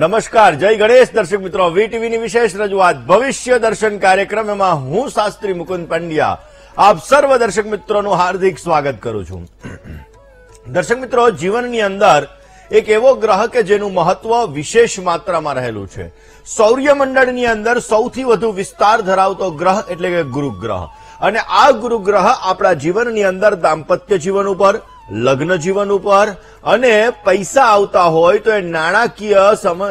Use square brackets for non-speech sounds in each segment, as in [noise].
નમસ્કાર, જય ગણેશ દર્શક મિત્રો. વીટીવીની વિશેષ રજૂઆત. ભવિષ્ય દર્શન કાર્યક્રમમાં હું શાસ્ત્રી મુકુંદ પંડ્યા. આપ સર્વ દર્શક મિત્રોનું હાર્દિક સ્વાગત કરું છું. દર્શક મિત્રો, જીવનની અંદર એક એવો ગ્રહ કે જેનું મહત્વ વિશેષ માત્રામાં રહેલું છે. સૌર્યમંડળની અંદર સૌથી વધુ વિસ્તાર ધરાવતો ગ્રહ એટલે કે ગુરુ ગ્રહ અને આ ગુરુ ગ્રહ આપણા જીવનની અંદર દાંપત્ય જીવન ઉપર લગ્ન જીવન ઉપર અને પૈસા આવતા હોય તો એ નાણાકીય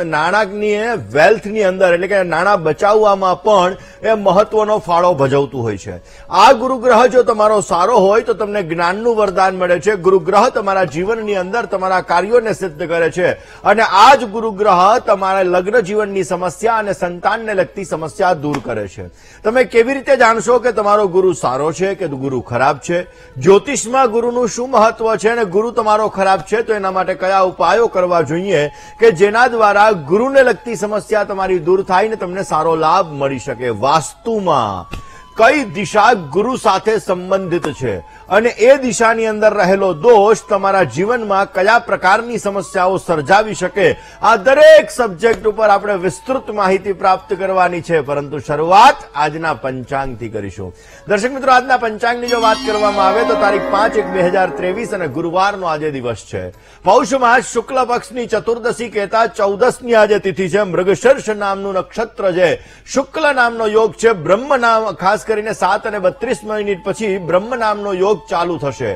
નાણાકીય વેલ્થની અંદર એટલે કે નાણાં બચાવવામાં પણ એ મહત્વનો ફાળો ભજવતું હોય છે. આ ગુરુગ્રહ જો તમારો સારો હોય તો તમને જ્ઞાનનું વરદાન મળે છે. ગુરુગ્રહ તમારા જીવનની અંદર તમારા કાર્યોને સિદ્ધ કરે છે. અને આ જ ગુરુગ્રહ તમારા લગ્ન જીવનની સમસ્યા અને સંતાનને લગતી સમસ્યા દૂર કરે છે. તમે કેવી રીતે જાણશો કે તમારો ગુરુ સારો છે કે ગુરુ ખરાબ છે? જ્યોતિષમાં ગુરુનું શું મહત્વ છે અને ગુરુ તમારો ખરાબ છે, તો એના માટે કયા ઉપાયો કરવા જોઈએ કે જેના દ્વારા ગુરુને લગતી સમસ્યા તમારી દૂર થાય ને તમને સારો લાભ મળી શકે? વાસ્તુમાં. કઈ દિશા ગુરુ સાથે સંબંધિત છે? અને એ દિશાની અંદર રહેલો દોષ તમારા જીવનમાં કયા પ્રકારની સમસ્યાઓ સર્જાવી શકે? આ દરેક સબ્જેક્ટ ઉપર આપણે વિસ્તૃત માહિતી પ્રાપ્ત કરવાની છે. પરંતુ શરૂઆત આજના પંચાંગથી કરીશું. દર્શક મિત્રો, આજના પંચાંગની જો વાત કરવામાં આવે તો તારીખ પાંચ એક બે હજાર ત્રેવીસ અને ગુરુવારનો આજે દિવસ છે. પૌષ માસ શુક્લ પક્ષની ચતુર્દશી કહેતા ચૌદસની આજે તિથિ છે. મૃગશર્ષ નામનું નક્ષત્ર છે. શુક્લ નામનો યોગ છે. બ્રહ્મ નામ ખાસ કરીને સાત અને બત્રીસ મિનિટ પછી બ્રહ્મ નામનો યોગ ચાલુ થશે.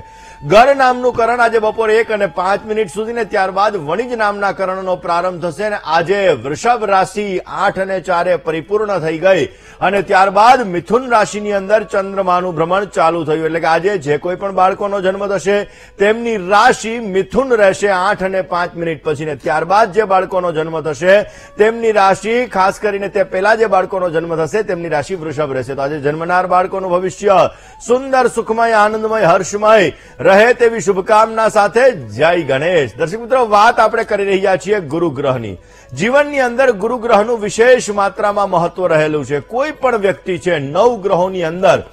ગર નામનું કરણ આજે બપોરે એક અને પાંચ મિનિટ સુધી ને ત્યારબાદ વણિજ નામના કરણનો પ્રારંભ થશે અને આજે વૃષભ રાશિ આઠ અને ચારે પરિપૂર્ણ થઈ ગઈ અને ત્યારબાદ મિથુન રાશિની અંદર ચંદ્રમાનું ભ્રમણ ચાલુ થયું. એટલે કે આજે જે કોઈ પણ બાળકોનો જન્મ થશે, તેમની રાશિ મિથુન રહેશે આઠ અને પાંચ મિનિટ પછી ને ત્યારબાદ જે બાળકોનો જન્મ થશે, તેમની રાશિ ખાસ કરીને તે પહેલા જે બાળકોનો જન્મ થશે, તેમની રાશિ વૃષભ રહેશે. તો આજે જન્મનાર બાળકોનું ભવિષ્ય. સુંદર, સુખમય, આનંદમય, હર્ષમય રહે તેવી શુભકામના સાથે જય ગણેશ. દર્શક મિત્રો, વાત આપણે કરી રહ્યા છીએ ગુરુગ્રહની. જીવનની અંદર ગુરુગ્રહનું વિશેષ માત્રામાં મહત્વ રહેલું છે. કોઈ પણ વ્યક્તિ છે નવ ગ્રહોની અંદર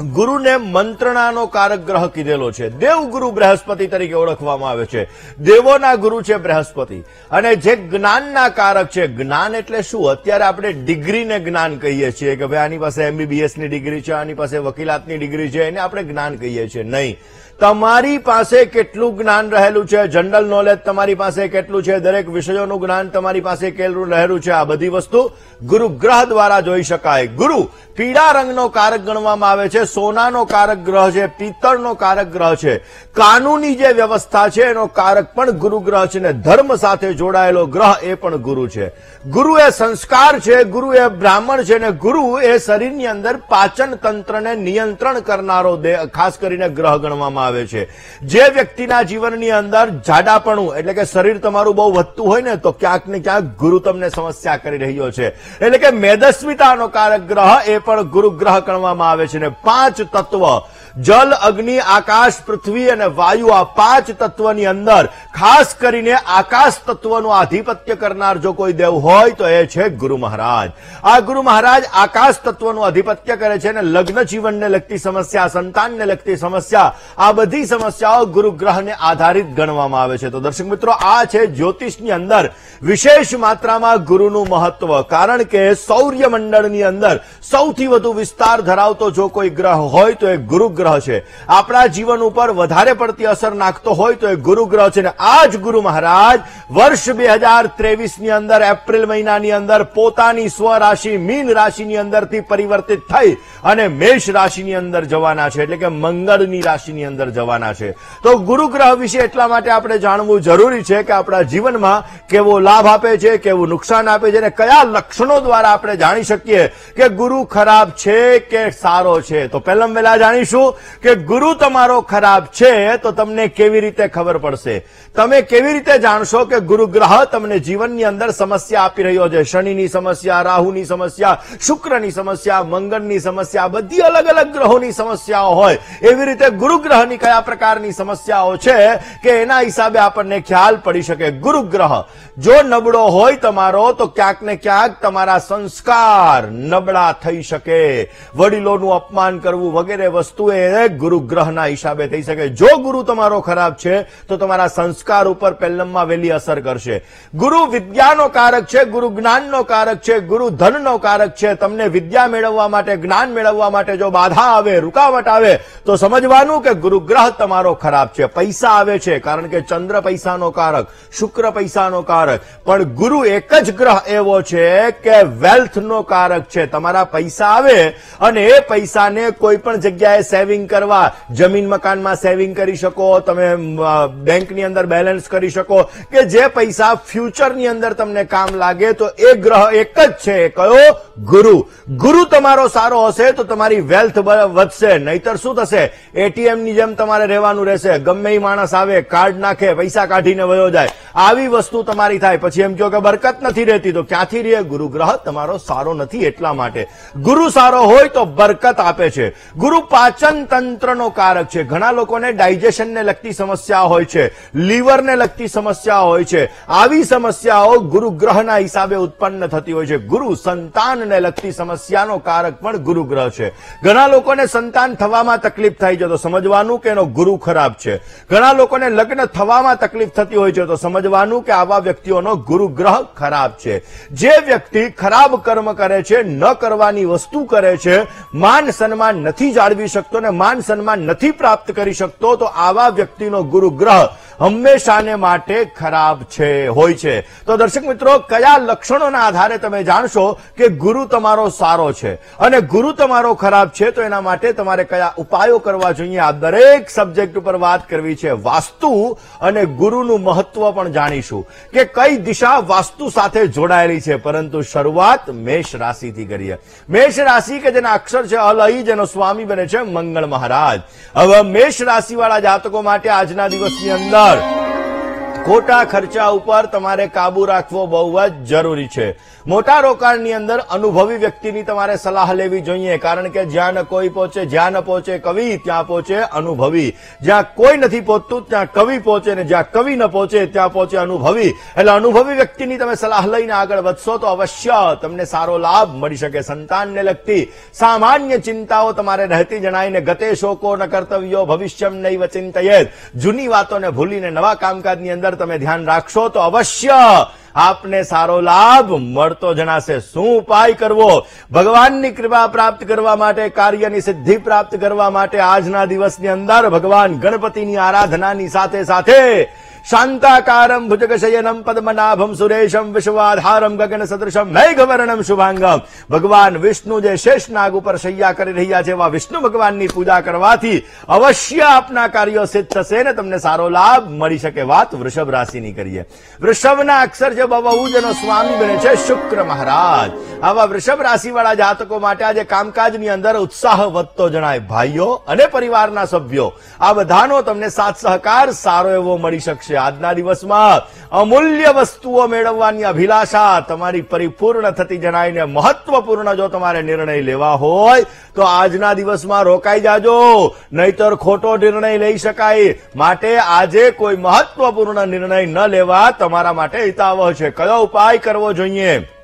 ગુરુને મંત્રણાનો કારક ગ્રહ કીધેલો છે. દેવગુરુ બૃહસ્પતિ તરીકે ઓળખવામાં આવે છે. દેવોના ગુરુ છે બૃહસ્પતિ. અને જે જ્ઞાનના કારક છે, જ્ઞાન એટલે શું? અત્યારે આપણે ડિગ્રીને જ્ઞાન કહીએ છીએ કે ભાઈ આની પાસે એમબીબીએસની ડિગ્રી છે, આની પાસે વકીલાતની ડિગ્રી છે, એને આપણે જ્ઞાન કહીએ છીએ. નહીં. તમારી પાસે કેટલું જ્ઞાન રહેલું છે? જનરલ નોલેજ તમારી પાસે કેટલું છે? દરેક વિષયોનું જ્ઞાન તમારી પાસે કેટલું રહેલું છે? આ બધી વસ્તુ ગુરુગ્રહ દ્વારા જોઈ શકાય. ગુરુ, પીળા રંગનો કારક ગણવામાં આવે છે, સોનાનો કારક ગ્રહ છે, પિત્તળનો કારક ગ્રહ છે. કાનૂની જે વ્યવસ્થા છે, એનો કારક પણ ગુરુગ્રહ છે ને ધર્મ સાથે જોડાયેલો ગ્રહ એ પણ ગુરુ છે. ગુરુ એ સંસ્કાર છે, ગુરુ એ બ્રાહ્મણ છે ને ગુરુ એ શરીરની અંદર પાચન તંત્રને નિયંત્રણ કરનારો ખાસ કરીને ગ્રહ ગણવામાં આવે છે. જે વ્યક્તિના જીવનની અંદર જાડાપણું, એટલે કે શરીર તમારું બહુ વધતું હોય ને, તો ક્યાંક ને ક્યાંક ગુરુ તમને સમસ્યા કરી રહ્યો છે. એટલે કે મેદસ્વીતાનો કારક ગ્રહ એ પણ ગુરુ ગ્રહ ગણવામાં આવે છે ને પાંચ તત્વ જલ, અગ્નિ, આકાશ, પૃથ્વી અને વાયુ આ પાંચ તત્વની અંદર, ખાસ કરીને આકાશ તત્વનું આધિપત્ય કરનાર જો કોઈ દેવ હોય તો એ છે ગુરુ મહારાજ. આ ગુરુ મહારાજ આકાશ તત્વનું આધિપત્ય કરે છે અને લગ્ન જીવનને લગતી સમસ્યા, સંતાનને લગતી સમસ્યા, આ બધી સમસ્યાઓ ગુરુ ગ્રહને આધારિત ગણવામાં આવે છે. તો દર્શક મિત્રો, આ છે જ્યોતિષની અંદર વિશેષ માત્રામાં ગુરુનું મહત્વ. કારણ કે સૌર્ય મંડળની અંદર સૌથી વધુ વિસ્તાર ધરાવતો જો કોઈ ગ્રહ હોય તો એ ગુરુ છે. આપણા જીવન ઉપર વધારે પડતી અસર નાખતો હોય તો એ ગુરુ ગ્રહ છે આ જ ગુરુ મહારાજ વર્ષ બે હજાર ત્રેવીસની અંદર, એપ્રિલ મહિનાની અંદર પોતાની સ્વરાશિ મીન રાશિની અંદરથી પરિવર્તિત થઈ અને મેષ રાશિની અંદર જવાના છે. એટલે કે મંગળની રાશિની અંદર જવાના છે. તો ગુરુ ગ્રહ વિશે એટલા માટે આપણે જાણવું જરૂરી છે કે આપણા જીવનમાં કેવો લાભ આપે છે, કેવું નુકસાન આપે છે અને કયા લક્ષણો દ્વારા આપણે જાણી શકીએ કે ગુરુ ખરાબ છે કે સારો છે. તો પહેલા પહેલા જાણીશું. કે ગુરુ તમારો ખરાબ છે, તો તમને કેવી રીતે ખબર પડશે? તમે કેવી રીતે જાણશો કે ગુરુ તમને જીવનની અંદર સમસ્યા આપી રહ્યો છે? શનિની સમસ્યા, રાહુની સમસ્યા, શુક્રની સમસ્યા, મંગળની સમસ્યા, બધી અલગ અલગ ગ્રહોની સમસ્યાઓ હોય. એવી રીતે ગુરુ કયા પ્રકારની સમસ્યાઓ છે કે એના હિસાબે આપણને ખ્યાલ પડી શકે. ગુરુ ગ્રહ જો નબળો હોય તમારો, તો ક્યાંક ને ક્યાંક તમારા સંસ્કાર નબળા થઈ શકે. વડીલોનું અપમાન કરવું વગેરે વસ્તુ એ ગુરુગ્રહના હિસાબે થઈ શકે. જો ગુરુ તમારો ખરાબ છે, તો તમારા સંસ્કાર ઉપર પહેલમમાં વહેલી અસર કરશે. ગુરુ વિદ્યાનો કારક છે, ગુરુ જ્ઞાનનો કારક છે, ગુરુ ધનનો કારક છે. તમને વિદ્યા મેળવવા માટે, જ્ઞાન મેળવવા માટે જો બાધા આવે, રૂકાવટ આવે, તો સમજવાનું કે ગુરુગ્રહ તમારો ખરાબ છે. પૈસા આવે છે, કારણ કે ચંદ્ર પૈસાનો કારક, શુક્ર પૈસાનો કારક. પણ ગુરુ એક જ ગ્રહ એવો છે કે વેલ્થનો કારક છે. તમારા પૈસા આવે અને એ પૈસાને કોઈ પણ જગ્યાએ સેવિંગ કરવા, જમીન મકાનમાં સેવિંગ કરી શકો, તમે બેંકની અંદર બેલેન્સ કરી શકો, કે જે પૈસા ફ્યુચરની અંદર તમને કામ લાગે, તો એ ગ્રહ એક જ છે. કયો? ગુરુ. ગુરુ તમારો સારો હશે, તો તમારી વેલ્થ વધશે. નહીતર શું થશે? એટીએમની જેમ તમારે રહેવાનું રહેશે. ગમે માણસ આવે કાર્ડ નાખે, પૈસા કાઢીને વયો જાય. આવી વસ્તુ તમારી થાય. પછી એમ કહો કે બરકત નથી રહેતી, તો ક્યાંથી રહે? ગુરુ ગ્રહ તમારો સારો નથી એટલા માટે. ગુરુ સારો હોય તો બરકત આપે છે. ગુરુ પાચન તંત્રનો કારક છે. ઘણા લોકોને ડાયજેશનને લગતી સમસ્યા હોય છે. લીવરને લગતી સમસ્યા હોય છે. આવી સમસ્યાઓ ગુરુગ્રહના હિસાબે ઉત્પન્ન થતી હોય છે. ગુરુ સંતાનને લગતી સમસ્યાનો કારક પણ ગુરુગ્રહ છે. ઘણા લોકોને સંતાન થવામાં તકલીફ થાય છે તો સમજવાનું કે એનો ગુરુ ખરાબ છે. ઘણા લોકોને લગ્ન થવામાં તકલીફ થતી હોય છે તો સમજવાનું કે આવા વ્યક્તિઓનો ગુરુગ્રહ ખરાબ છે. જે વ્યક્તિ ખરાબ કર્મ કરે છે, ન કરવાની વસ્તુ કરે છે, માન સન્માન નથી જાળવી શકતો માન સન્માન નથી પ્રાપ્ત કરી શકતો તો આવા વ્યક્તિનો ગુરુ ગ્રહ હંમેશાને માટે ખરાબ છે, હોય છે. તો દર્શક મિત્રો, કયા લક્ષણોના આધારે તમે જાણશો કે ગુરુ તમારો સારો છે? અને ગુરુ તમારો ખરાબ છે, તો એના માટે તમારે કયા ઉપાયો કરવા જોઈએ? આ દરેક સબ્જેક્ટ ઉપર વાત કરવી છે વાસ્તુ અને ગુરુનું મહત્વ પણ જાણીશું કે કઈ દિશા વાસ્તુ સાથે જોડાયેલી છે. પરંતુ શરૂઆત મેષ રાશિથી કરીએ. મેષ રાશિ કે જેના અક્ષર છે અલઈ જેનો સ્વામી બને છે મંગળ મહારાજ. હવે મેષ રાશિવાળા જાતકો માટે આજના દિવસની અંદર var. ખોટા ખર્ચા ઉપર તમારે કાબુ રાખવો બહુ જ જરૂરી છે. મોટા રોકાણની અંદર અનુભવી વ્યક્તિની તમારે સલાહ લેવી જોઈએ, કારણ કે જ્યાં ન કોઈ પહોંચે, જ્યાં ન પહોંચે કવિ, ત્યાં પહોંચે અનુભવી. જ્યાં કોઈ નથી પહોંચતું, ત્યાં કવિ પહોંચે ને જ્યાં કવિ ન પહોંચે, ત્યાં પહોંચે અનુભવી. એટલે અનુભવી વ્યક્તિની તમે સલાહ લઈને આગળ વધશો તો અવશ્ય તમને સારો લાભ મળી શકે. સંતાનને લગતી સામાન્ય ચિંતાઓ તમારે રહેતી જણાય ને ગતે શોકો ન કર્તવ્યો, ભવિષ્યમ નૈવ ચિંતયેત જૂની વાતોને ભૂલીને નવા કામકાજની અંદર તમે ધ્યાન રાખશો તો અવશ્ય આપને સારો લાભ મળતો જણાશે. શું ઉપાય કરવો? ભગવાનની કૃપા પ્રાપ્ત કરવા માટે, કાર્યની સિદ્ધિ પ્રાપ્ત કરવા માટે આજના દિવસની અંદર ભગવાન ગણપતિની આરાધનાની સાથે સાથે શાંતાકારમ ભુજગશયનમ પદ્મનાભમ સુરેશમ વિશ્વાધારમ ગગન સદૃશમ મેઘવર્ણમ શુભાંગમ ભગવાન વિષ્ણુ જે શેષનાગ ઉપર શૈયા કરી રહ્યા છે એવા વિષ્ણુ ભગવાનની પૂજા કરવાથી અવશ્ય આપના કાર્યો સિદ્ધ થશે ને તમને સારો લાભ મળી શકે વાત વૃષભ રાશિની કરીએ। વૃષભના અક્ષર છે બહુ જેનો સ્વામી બને છે શુક્ર મહારાજ। આવા વૃષભ રાશિવાળા જાતકો માટે આજે કામકાજની અંદર ઉત્સાહ વધતો જણાય। ભાઈઓ અને પરિવારના સભ્યો, આ બધાનો તમને સાથ સહકાર સારો એવો મળી શકશે। આજના દિવસમાં અમૂલ્ય વસ્તુઓ મેળવવાની અભિલાષા તમારી પરિપૂર્ણ થતી જણાય ને મહત્વપૂર્ણ જો તમારે નિર્ણય લેવા હોય, તો આજના દિવસમાં રોકાઈ જાજો. નહીતર ખોટો નિર્ણય લઈ શકાય. માટે આજે કોઈ મહત્વપૂર્ણ નિર્ણય ન લેવા તમારા માટે હિતાવહ છે. કયો ઉપાય કરવો જોઈએ?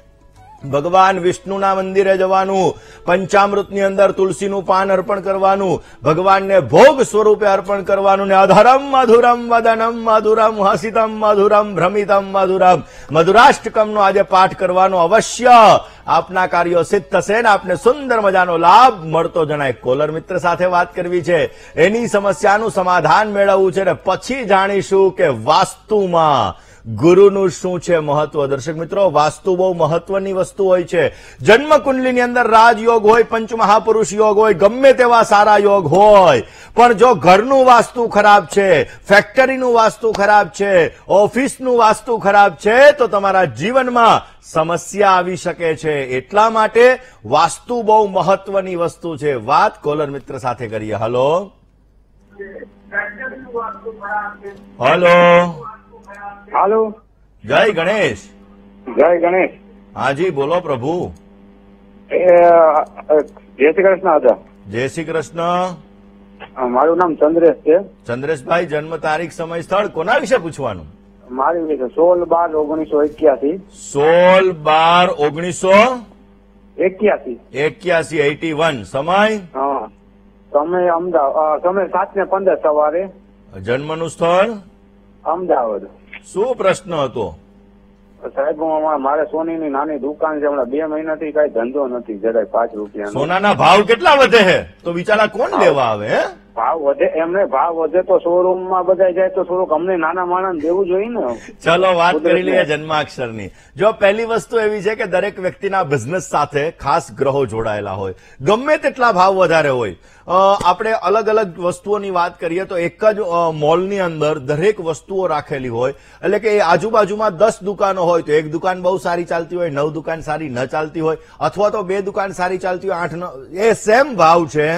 ભગવાન વિષ્ણુના મંદિરે જવાનું, પંચામૃતની અંદર તુલસીનું પાન અર્પણ કરવાનું, ભગવાનને ભોગ સ્વરૂપે અર્પણ કરવાનું ને અધરમ મધુરમ વદનમ મધુરમ હસિતમ મધુરમ ભ્રમિતમ મધુરમ. મધુરાષ્ટકમનો આજે પાઠ કરવાનો અવશ્ય. આપના કાર્યો સિદ્ધ થશે ને આપને સુંદર મજાનો લાભ મળતો જણાય. કોલર મિત્ર સાથે વાત કરવી છે. એની સમસ્યાનું સમાધાન મેળવવું છે ને પછી જાણીશું કે વાસ્તુમાં ગુરુનું શું છે મહત્વ? દર્શક મિત્રો વાસ્તુ બહુ મહત્વની વસ્તુ હોય છે. જન્મ કુંડલીની અંદર રાજયોગ હોય પંચ મહાપુરુષ યોગ હોય ગમે તેવા સારા યોગ હોય. પણ જો ઘરનું વાસ્તુ ખરાબ છે ફેક્ટરીનું વાસ્તુ ખરાબ છે ઓફિસનું વાસ્તુ ખરાબ છે તો તમારા જીવનમાં સમસ્યા આવી શકે છે. એટલા માટે વાસ્તુ બહુ મહત્વની વસ્તુ છે. વાત કોલર મિત્ર સાથે કરીએ. હલો. હલો. હાલો. જય ગણેશ. જય ગણેશ. હાજી બોલો પ્રભુ. જય શ્રી કૃષ્ણ હતા જય શ્રી કૃષ્ણ. મારું નામ ચંદ્રેશ છે. ચંદ્રેશભાઈ જન્મ તારીખ સમય સ્થળ કોના વિશે પૂછવાનું? મારી વિશે સોળ બાર ઓગણીસો એક્યાસી. સોળ બાર ઓગણીસો એક્યાસી. એક્યાસી એટી વન. સમય? હા. સમય અમદાવાદ સમય સાત ને પંદર સવારે જન્મનું સ્થળ? અમદાવાદ. શું પ્રશ્ન હતો? સાહેબ મારે સોનીની નાની દુકાન છે હમણાં બે મહિનાથી કઈ ધંધો નથી જરાય પાંચ રૂપિયા સોનાના ભાવ કેટલા વધે હે? તો બિચારા કોણ લેવા આવે હે? ભાવ વધે એમને ભાવ વધે તો શોરૂમમાં બધા જાય તો થોડુંક અમને નાના માણસ દેવું જોઈએ ને. ચલો વાત કરી લઈએ જન્માક્ષરની. જો પહેલી વસ્તુ એવી છે કે દરેક વ્યક્તિના બિઝનેસ સાથે ખાસ ગ્રહો જોડાયેલા હોય. ગમે તેટલા ભાવ વધારે હોય. આપણે અલગ અલગ વસ્તુઓની વાત કરીએ તો એક જ મોલની અંદર દરેક વસ્તુઓ રાખેલી હોય. એટલે કે આજુબાજુમાં દસ દુકાનો હોય તો એક દુકાન બહુ સારી ચાલતી હોય નવ દુકાન સારી ન ચાલતી હોય અથવા તો બે દુકાન સારી ચાલતી હોય આઠ એ સેમ ભાવ છે.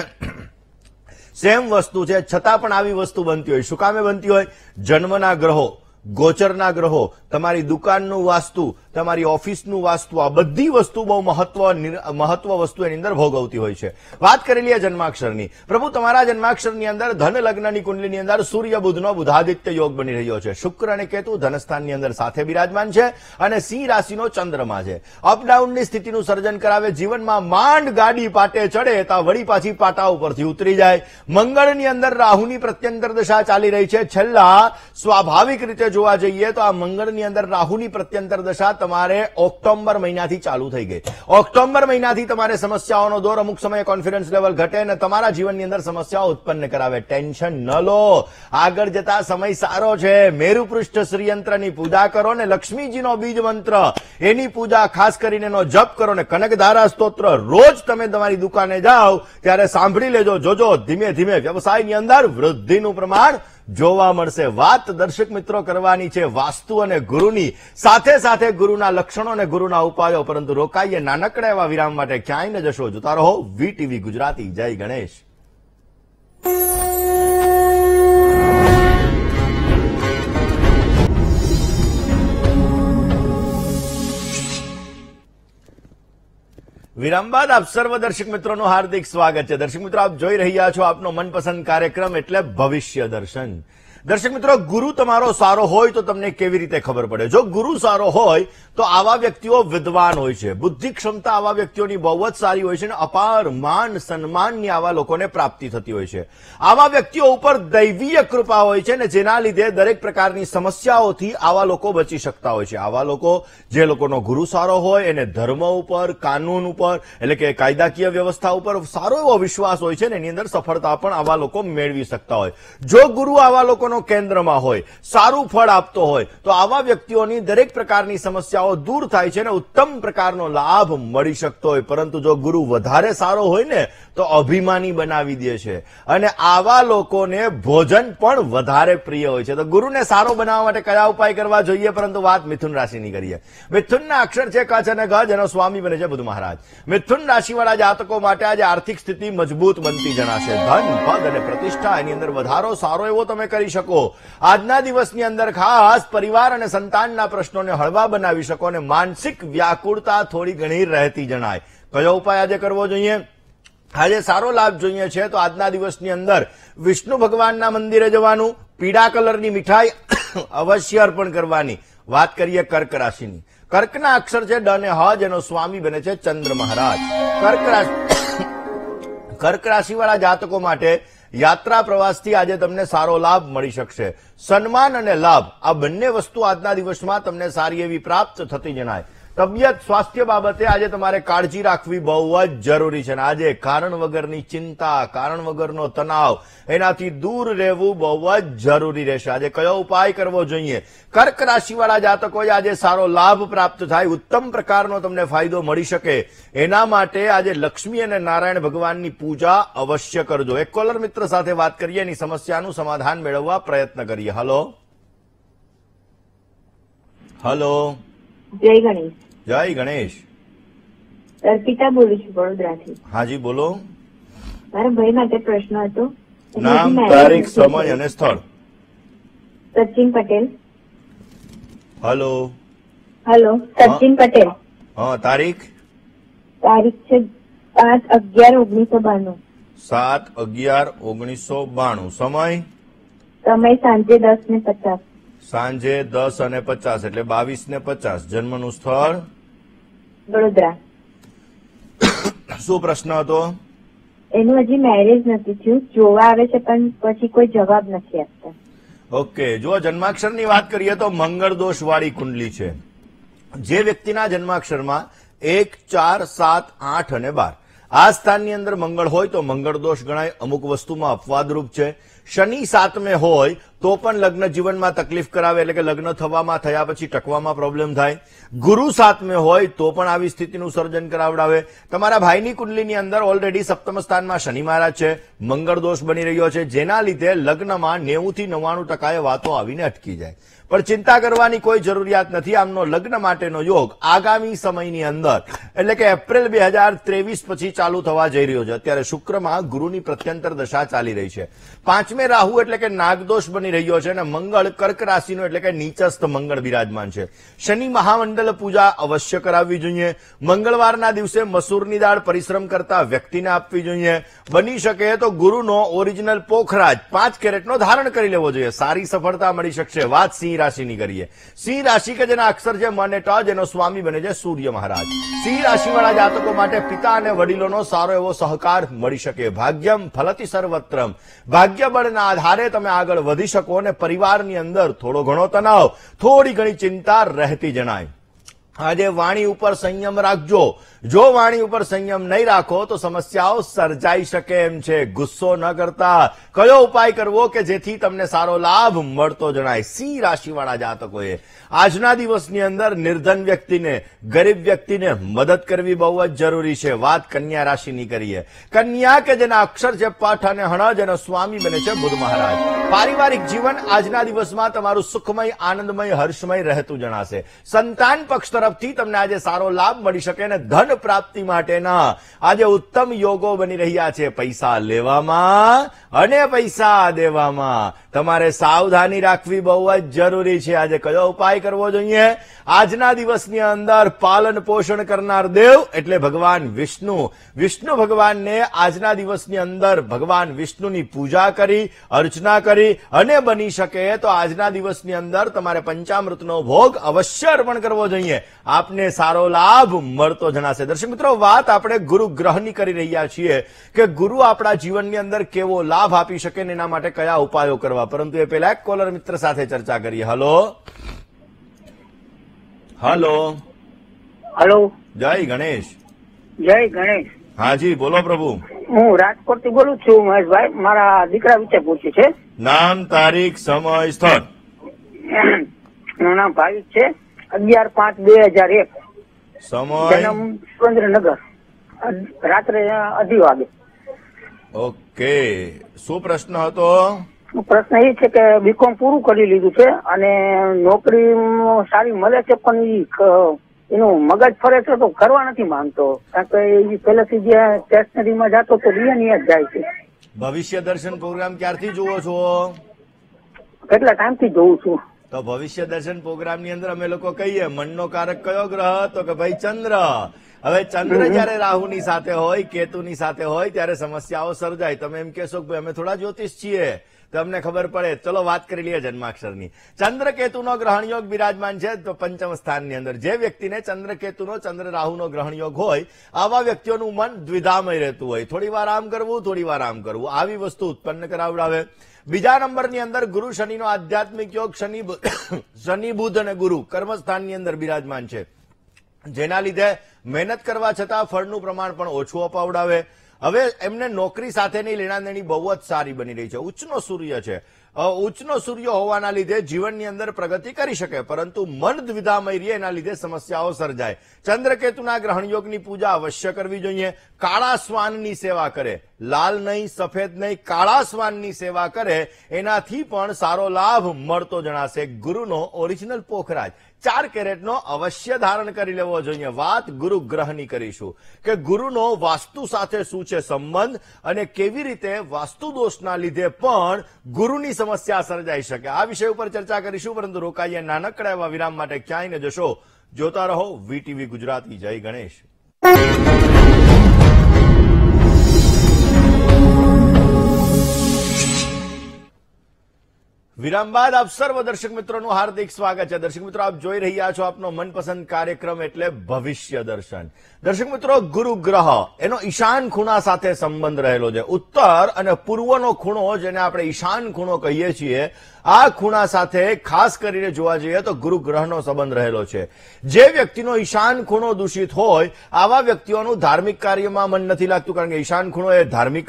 સેમ વસ્તુ છે. છતાં પણ આવી વસ્તુ બનતી હોય. શું કામે બનતી હોય? જન્મના ગ્રહો, ગોચરના ગ્રહો, તમારી દુકાનનું વાસ્તુ તમારી ઓફિસનું વાસ્તુ, આ બધી વસ્તુ બહુ મહત્વ મહત્વ વસ્તુ એની અંદર ભોગવતી હોય છે. વાત કરેલી આ જન્માક્ષરની. પ્રભુ, તમારા જન્માક્ષરની અંદર ધન લગ્નની કુંડલીની અંદર સૂર્ય, બુધનો બુધાદિત્ય યોગ બની રહ્યો છે. શુક્ર અને કેતુ ધનસ્થાનની અંદર સાથે બિરાજમાન છે અને સિંહ રાશિનો ચંદ્રમા છે. અપડાઉનની સ્થિતિનું સર્જન કરાવે, જીવનમાં માંડ ગાડી પાટે ચડે, તા વળી પાછી પાટા ઉપરથી ઉતરી જાય. મંગળની અંદર રાહુની પ્રત્યંતર દશા ચાલી રહી છે. છેલ્લા સ્વાભાવિક રીતે જોવા જઈએ તો આ મંગળની અંદર રાહુની પ્રત્યંતર દશા તમારે ઓક્ટોબર મહિનાથી ચાલુ થઈ ગઈ. ઓક્ટોબર મહિનાથી તમારે સમસ્યાઓનો દોર અમુક સમયે કોન્ફિડન્સ લેવલ ઘટે અને તમારા જીવનની અંદર સમસ્યાઓ ઉત્પન્ન કરાવે. ટેન્શન ન લો. આગળ જતા સમય સારો છે. મેરુ પૃષ્ઠ શ્રીયંત્રની પૂજા કરો ને લક્ષ્મીજીનો બીજ મંત્ર એની પૂજા ખાસ કરીને એનો જપ કરો ને કનકધારા સ્તોત્ર. રોજ તમે તમારી દુકાને જાઓ, ત્યારે સાંભળી લેજો, જોજો. ધીમે ધીમે વ્યવસાયની અંદર વૃદ્ધિનું પ્રમાણ જોવા મળશે. વાત દર્શક મિત્રો કરવાની છે વાસ્તુ અને ગુરુની. સાથે સાથે ગુરુના લક્ષણો અને ગુરુના ઉપાયો, પરંતુ રોકાઈએ નાનકડા એવા વિરામ માટે ક્યાંય ન જશો. જોતા રહો, વી ટીવી ગુજરાતી. જય ગણેશ. વિરામ બાદ આપ સર્વ દર્શક મિત્રોનું હાર્દિક સ્વાગત છે. દર્શક મિત્રો, આપ જોઈ રહ્યા છો આપનો મનપસંદ કાર્યક્રમ એટલે ભવિષ્ય દર્શન. દર્શક મિત્રો, ગુરુ તમારો સારો હોય તો તમને કેવી રીતે ખબર પડે? જો ગુરુ સારો હોય તો આવા વ્યક્તિઓ વિદ્વાન હોય છે. બુદ્ધિ ક્ષમતા આવા વ્યક્તિઓની બહુ જ સારી હોય છે અને અપાર માન, સન્માનની આવા લોકોને પ્રાપ્તિ થતી હોય છે. આવા વ્યક્તિઓ ઉપર દૈવીય કૃપા હોય છે ને જેના લીધે દરેક પ્રકારની સમસ્યાઓથી આવા લોકો બચી શકતા હોય છે. આવા લોકો, જે લોકોનો ગુરુ સારો હોય, એને ધર્મ ઉપર, કાનૂન ઉપર, એટલે કે કાયદાકીય વ્યવસ્થા ઉપર સારો એવો વિશ્વાસ હોય છે ને એની અંદર સફળતા પણ આવા લોકો મેળવી શકતા હોય. જો ગુરુ આવા લોકોનો કેન્દ્રમાં હોય, સારું ફળ આપતો હોય, તો આવા વ્યક્તિઓની દરેક પ્રકારની સમસ્યાઓ દૂર થાય છે અને ઉત્તમ પ્રકારનો લાભ મળી શકતો હોય. પરંતુ જો ગુરુ વધારે સારો હોય ને, તો અભિમાની બનાવી દે છે. અને આવા લોકોને ભોજન પણ વધારે પ્રિય હોય છે. તો ગુરુને સારો બનાવવા માટે કયા ઉપાય કરવા જોઈએ? પરંતુ વાત મિથુન રાશિની કરીએ. મિથુનના અક્ષર છે કચ્છ અને ગજ, એનો સ્વામી બને છે બુધ મહારાજ. મિથુન રાશિવાળા જાતકો માટે આજે આર્થિક સ્થિતિ મજબૂત બનતી જણાશે. ધન, પદ અને પ્રતિષ્ઠા એની અંદર વધારો સારો એવો તમે કરી શકો આજના દિવસની અંદર ખાસ પરિવાર અને સંતાનના પ્રશ્નોને હળવા બનાવી શકો અને માનસિક વ્યાકુળતા થોડી ઘણી રહેતી જણાય. કયો ઉપાય આજે કરવો જોઈએ? આજે સારો લાભ જોઈએ છે તો આજના દિવસની અંદર વિષ્ણુ ભગવાનના મંદિરે જવાનું, પીળા કલરની મીઠાઈ [coughs] અવશ્ય અર્પણ કરવાની. વાત કરીએ કર્ક રાશિની. કર્કના અક્ષર છે ડ અને હ, જેનો સ્વામી બને છે ચંદ્ર મહારાજ. કર્ક રાશિ [coughs] કર્ક રાશિવાળા જાતકો માટે યાત્રા પ્રવાસથી આજે તમને સારો લાભ મળી શકશે. સન્માન અને લાભ આ બંને વસ્તુ આજના દિવસમાં તમને સારી એવી પ્રાપ્ત થતી જણાય. તબિયત, સ્વાસ્થ્ય બાબતે આજે તમારે કાળજી રાખવી બહુ જ જરૂરી છે. આજે કારણ વગરની ચિંતા, કારણ વગરનો તણાવ, એનાથી દૂર રહેવું બહુ જ જરૂરી રહેશે. આજે કયો ઉપાય કરવો જોઈએ? કર્ક રાશિવાળા જાતકોએ આજે સારો લાભ પ્રાપ્ત થાય, ઉત્તમ પ્રકારનો તમને ફાયદો મળી શકે. એના માટે આજે લક્ષ્મી અને નારાયણ ભગવાનની પૂજા અવશ્ય કરજો. એક કોલર મિત્ર સાથે વાત કરીએ, એની સમસ્યાનું સમાધાન મેળવવા પ્રયત્ન કરીએ. હલો? હલો? જય ગણેશ. જય ગણેશ. અર્પિતા બોલું છું વડોદરાથી. હાજી બોલો. મારા ભાઈ માટે પ્રશ્ન હતો. નામ તારીખ સમય અને સ્થળ. સચિન પટેલ. હલો. હલો સચિન પટેલ. હા તારીખ? તારીખ છે પાંચ અગિયાર ઓગણીસો બાણું. સાત અગિયાર ઓગણીસો બાણું. સમય? સમય સાંજે દસ ને પચાસ. સાંજે દસ અને પચાસ એટલે બાવીસ ને પચાસ. જન્મનું સ્થળ? વડોદરા શું પ્રશ્ન હતો એનું હજી મેરેજ નથી થયું જોવા આવે છે પણ પછી કોઈ જવાબ નથી આપતા ઓકે જો જન્માક્ષરની વાત કરીએ તો મંગળ દોષ વાળી કુંડલી છે જે વ્યક્તિના જન્માક્ષરમાં એક ચાર સાત આઠ અને બાર આ સ્થાનની અંદર મંગળ હોય તો મંગળ દોષ ગણાય અમુક વસ્તુમાં અપવાદરૂપ છે શનિ સાતમે હોય, તો પણ લગ્ન જીવનમાં તકલીફ કરાવે, એટલે કે લગ્ન થવામાં થયા પછી ટકવામાં પ્રોબ્લેમ થાય. ગુરુ સાતમે હોય, તો પણ આવી સ્થિતિનું સર્જન કરાવડાવે. તમારા ભાઈની કુંડલીની અંદર ઓલરેડી સપ્તમ સ્થાનમાં શનિ મહારાજ છે. મંગળ દોષ બની રહ્યો છે. જેના લીધે લગ્નમાં નેવું થી નવ્વાણું ટકાએ વાતો આવીને અટકી જાય. પણ ચિંતા કરવાની કોઈ જરૂરિયાત નથી. આમનો લગ્ન માટેનો યોગ આગામી સમયની અંદર. એટલે કે એપ્રિલ બે હજાર ત્રેવીસ પછી ચાલુ થવા જઈ રહ્યો છે. અત્યારે શુક્રમાં ગુરુની પ્રત્યંતર દશા ચાલી રહી છે. પાંચમે રાહુ એટલે કે નાગદોષ બની રહ્યો છે અને મંગળ કર્ક રાશિનો એટલે કે નીચસ્થ મંગળ બિરાજમાન છે. શનિ મહામંડળ પૂજા અવશ્ય કરાવવી જોઈએ. મંગળવારના દિવસે મસૂરની દાળ પરિશ્રમ કરતા વ્યક્તિને આપવી જોઈએ. બની શકે તો ગુરુનો ઓરિજિનલ પોખરાજ પાંચ કેરેટનો ધારણ કરી લેવો જોઈએ. સારી સફળતા મળી શકશે. વાત સિંહ રાશિની કરીએ. સિંહ રાશિ કે જેના અક્ષર છે મને ટ, જેનો સ્વામી બને છે સૂર્ય મહારાજ. સિંહ રાશિવાળા જાતકો માટે પિતા અને વડીલોનો સારો એવો સહકાર મળી શકે. ભાગ્યમ ફલતી સર્વત્રમ. ભાગ્ય બળના આધારે તમે આગળ વધી શકો અને પરિવારની અંદર થોડો ઘણો તણાવ, થોડી ઘણી ચિંતા રહેતી જણાય. આજે વાણી ઉપર સંયમ રાખજો. જો વાણી ઉપર સંયમ નહીં રાખો, તો સમસ્યાઓ સર્જાઈ શકે એમ છે. ગુસ્સો ન કરતા. કયો ઉપાય કરવો કે જેથી તમને સારો લાભ મળતો જણાય? સી રાશિવાળા જાતકોએ આજના દિવસની અંદર નિર્ધન વ્યક્તિને, ગરીબ વ્યક્તિને મદદ કરવી બહુ જ જરૂરી છે. વાત કન્યા રાશિની કરીએ. કન્યા કે જેના અક્ષર છે પઠ અને હણજ અને સ્વામી બને છે બુધ મહારાજ. પારિવારિક જીવન આજના દિવસમાં તમારું સુખમય, આનંદમય, હર્ષમય રહેતું જણાશે. સંતાન પક્ષ તરફથી તમને આજે સારો લાભ મળી શકે અને ધન પ્રાપ્તિ માટેના આજે ઉત્તમ યોગો બની રહ્યા છે પૈસા લેવામાં અને પૈસા દેવામાં. તમારે સાવધાની રાખવી બહુ જ જરૂરી છે. આજે કયો ઉપાય કરવો જોઈએ? આજના દિવસની અંદર પાલન પોષણ કરનાર દેવ એટલે ભગવાન વિષ્ણુ. વિષ્ણુ ભગવાનને આજના દિવસની અંદર ભગવાન વિષ્ણુની પૂજા કરી, અર્ચના કરી અને બની શકે તો આજના દિવસની અંદર તમારે પંચામૃતનો ભોગ અવશ્ય અર્પણ કરવો જોઈએ. આપને સારો લાભ મળતો જણાશે દર્શક મિત્રો વાત આપણે ગુરુ ગ્રહની કરી રહ્યા છીએ કે ગુરુ આપણા જીવનની અંદર કેવો લાભ આપી શકે ને એના માટે કયા ઉપાયો કરવા. પરંતુ એ પહેલા એક કોલર મિત્ર સાથે ચર્ચા કરીએ. હલો? હલો? હલો? જય ગણેશ. જય ગણેશ. હાજી બોલો પ્રભુ. હું રાજકોટથી બોલું છું મહેશભાઈ. મારા દીકરા વિશે પૂછ્યું છે. નામ તારીખ સમય સ્થળ. નામ ભાવિક છે. અગિયાર પાંચ બે હજાર એક. જન્મ સુરેન્દ્રનગર. રાત્રે અઢી વાગે. ઓકે. શું પ્રશ્ન હતો? પ્રશ્ન એ છે કે બીકોમ પૂરું કરી લીધું છે અને નોકરી સારી મળે છે પણ ઈ એનું મગજ ફરે છે તો કરવા નથી માંગતો. કારણ કે એ પહેલેથી જે સ્ટેશનરીમાં જતો તો રિયા જ જાય છે. ભવિષ્ય દર્શન પ્રોગ્રામ ક્યારથી જુઓ છો? કેટલા ટાઈમથી જોઉં છું? તો ભવિષ્ય દર્શન પ્રોગ્રામની અંદર અમે લોકો કહીએ મનનો કારક કયો ગ્રહ? તો કે ભાઈ ચંદ્ર. હવે ચંદ્ર જયારે રાહુની સાથે હોય કેતુની સાથે હોય ત્યારે સમસ્યાઓ સર્જાય. તમે એમ કહેશો કે ભાઈ અમે થોડા જ્યોતિષ છીએ. તો અમને ખબર પડે. ચલો વાત કરી લઈએ જન્માક્ષરની. ચંદ્રકેતુનો ગ્રહણ યોગ બિરાજમાન છે તો પંચમ સ્થાનની અંદર. જે વ્યક્તિને ચંદ્રકેતુનો, ચંદ્ર રાહુનો ગ્રહણ યોગ હોય, આવા વ્યક્તિઓનું મન દ્વિધામય રહેતું હોય. થોડી વાર આમ કરવું, થોડી વાર આમ કરવું. આવી વસ્તુ ઉત્પન્ન કરાવડાવે. બીજા નંબરની અંદર ગુરુ શનિનો આધ્યાત્મિક યોગ શનિ [coughs] શનિ, બુધ અને ગુરુ કર્મસ્થાનની અંદર બિરાજમાન છે. જેના લીધે મહેનત કરવા છતાં ફળનું પ્રમાણ પણ ઓછું અપાવડાવે. હવે એમને નોકરી સાથેની લેણાદેણી બહુ જ સારી બની રહી છે. ઉચ્ચનો સૂર્ય છે. ઉચ્ચનો સૂર્ય હોવાના લીધે જીવનની અંદર પ્રગતિ કરી શકે, પરંતુ મન દ્વિધામય રહે એના લીધે સમસ્યાઓ સર્જાય. ચંદ્રકેતુના ગ્રહણ યોગની પૂજા અવશ્ય કરવી જોઈએ. કાળા શ્વાનની સેવા કરે. લાલ નહીં, સફેદ નહીં, કાળા શ્વાનની સેવા કરે. એનાથી પણ સારો લાભ મળતો જણાશે ગુરુનો ઓરિજિનલ પોખરાજ. ચાર કેરેટનો અવશ્ય ધારણ કરી લેવો જોઈએ. વાત ગુરુ ગ્રહની કરીશું કે ગુરુનો વાસ્તુ સાથે શું છે સંબંધ અને કેવી રીતે વાસ્તુ દોષના લીધે પણ ગુરુની સમસ્યા સર્જાઈ શકે. આ વિષય ઉપર ચર્ચા કરીશું, પરંતુ રોકાઈએ નાનકડા એવા વિરામ માટે. ક્યાંય ન જશો. જોતા રહો વીટીવી ગુજરાતી. જય ગણેશ. વિરામ બાદ આપ સર્વ દર્શક મિત્રોનું હાર્દિક સ્વાગત છે. દર્શક મિત્રો, આપ જોઈ રહ્યા છો આપનો મનપસંદ કાર્યક્રમ એટલે ભવિષ્ય દર્શન. દર્શક મિત્રો ગુરુ ગ્રહ એનો ઈશાન ખૂણા સાથે સંબંધ રહેલો છે. ઉત્તર અને પૂર્વનો ખૂણો, જેને આપણે ઈશાન ખૂણો કહીએ છીએ આ ખૂણા સાથે ખાસ કરીને જોવા જઈએ તો ગુરુ સંબંધ રહેલો છે. જે વ્યક્તિનો ઈશાન ખૂણો દૂષિત હોય, આવા વ્યક્તિઓનું ધાર્મિક કાર્યમાં મન નથી લાગતું, કારણ કે ઈશાન ખૂણો એ ધાર્મિક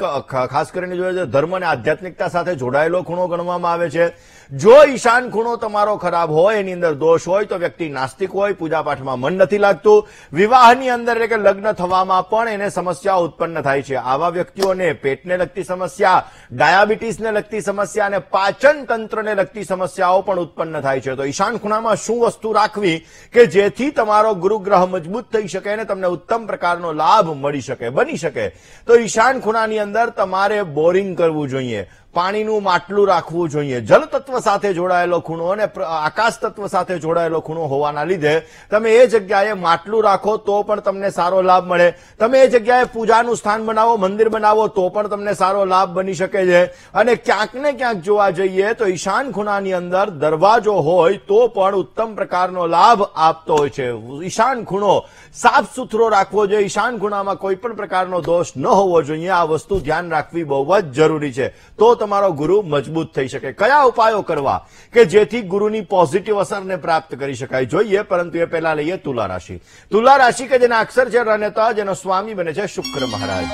ખાસ કરીને જોઈએ ધર્મ અને આધ્યાત્મિકતા સાથે જોડાયેલો ખૂણો ગણવામાં આવે છે. જો ઈશાન ખૂણો તમારો ખરાબ હોય, એની અંદર દોષ હોય, તો વ્યક્તિ નાસ્તિક હોય, પૂજાપાઠમાં મન નથી લાગતું. વિવાહની અંદર એટલે કે લગ્ન થવામાં પણ એને સમસ્યા ઉત્પન્ન થાય છે. આવા વ્યક્તિઓને પેટને લગતી સમસ્યા, ડાયાબિટીસને લગતી સમસ્યા અને પાચન તંત્રને લગતી સમસ્યાઓ પણ ઉત્પન્ન થાય છે. તો ઈશાન ખૂણામાં શું વસ્તુ રાખવી કે જેથી તમારો ગુરુગ્રહ મજબૂત થઈ શકે અને તમને ઉત્તમ પ્રકારનો લાભ મળી શકે, બની શકે? તો ઈશાન ખૂણાની અંદર તમારે બોરિંગ કરવું જોઈએ. પાણીનું માટલું રાખવું જોઈએ. જલ તત્વ સાથે જોડાયેલો ખૂણો અને આકાશ તત્વ સાથે જોડાયેલો ખૂણો હોવાના લીધે તમે એ જગ્યાએ માટલું રાખો તો પણ તમને સારો લાભ મળે. તમે એ જગ્યાએ પૂજાનું સ્થાન બનાવો, મંદિર બનાવો તો પણ તમને સારો લાભ બની શકે છે. અને ક્યાંક ને ક્યાંક જોવા જઈએ તો ઈશાન ખૂણાની અંદર દરવાજો હોય તો પણ ઉત્તમ પ્રકારનો લાભ આપતો હોય છે. ઈશાન ખૂણો સાફ સુથરો રાખવો જોઈએ. ઈશાન ખૂણામાં કોઈ પણ પ્રકારનો દોષ ન હોવો જોઈએ. આ વસ્તુ ધ્યાન રાખવી બહુ જ જરૂરી છે. તો તમારો ગુરુ મજબૂત થઈ શકે. કયા ઉપાયો કરવા? કે જેથી ગુરુની પોઝિટિવ અસરને પ્રાપ્ત કરી શકાય. જોઈએ, પરંતુ એ પહેલા લઈએ તુલા રાશિ. તુલા રાશિ કે જેના અક્ષર છે રનતા જેનો સ્વામી બને છે શુક્ર મહારાજ.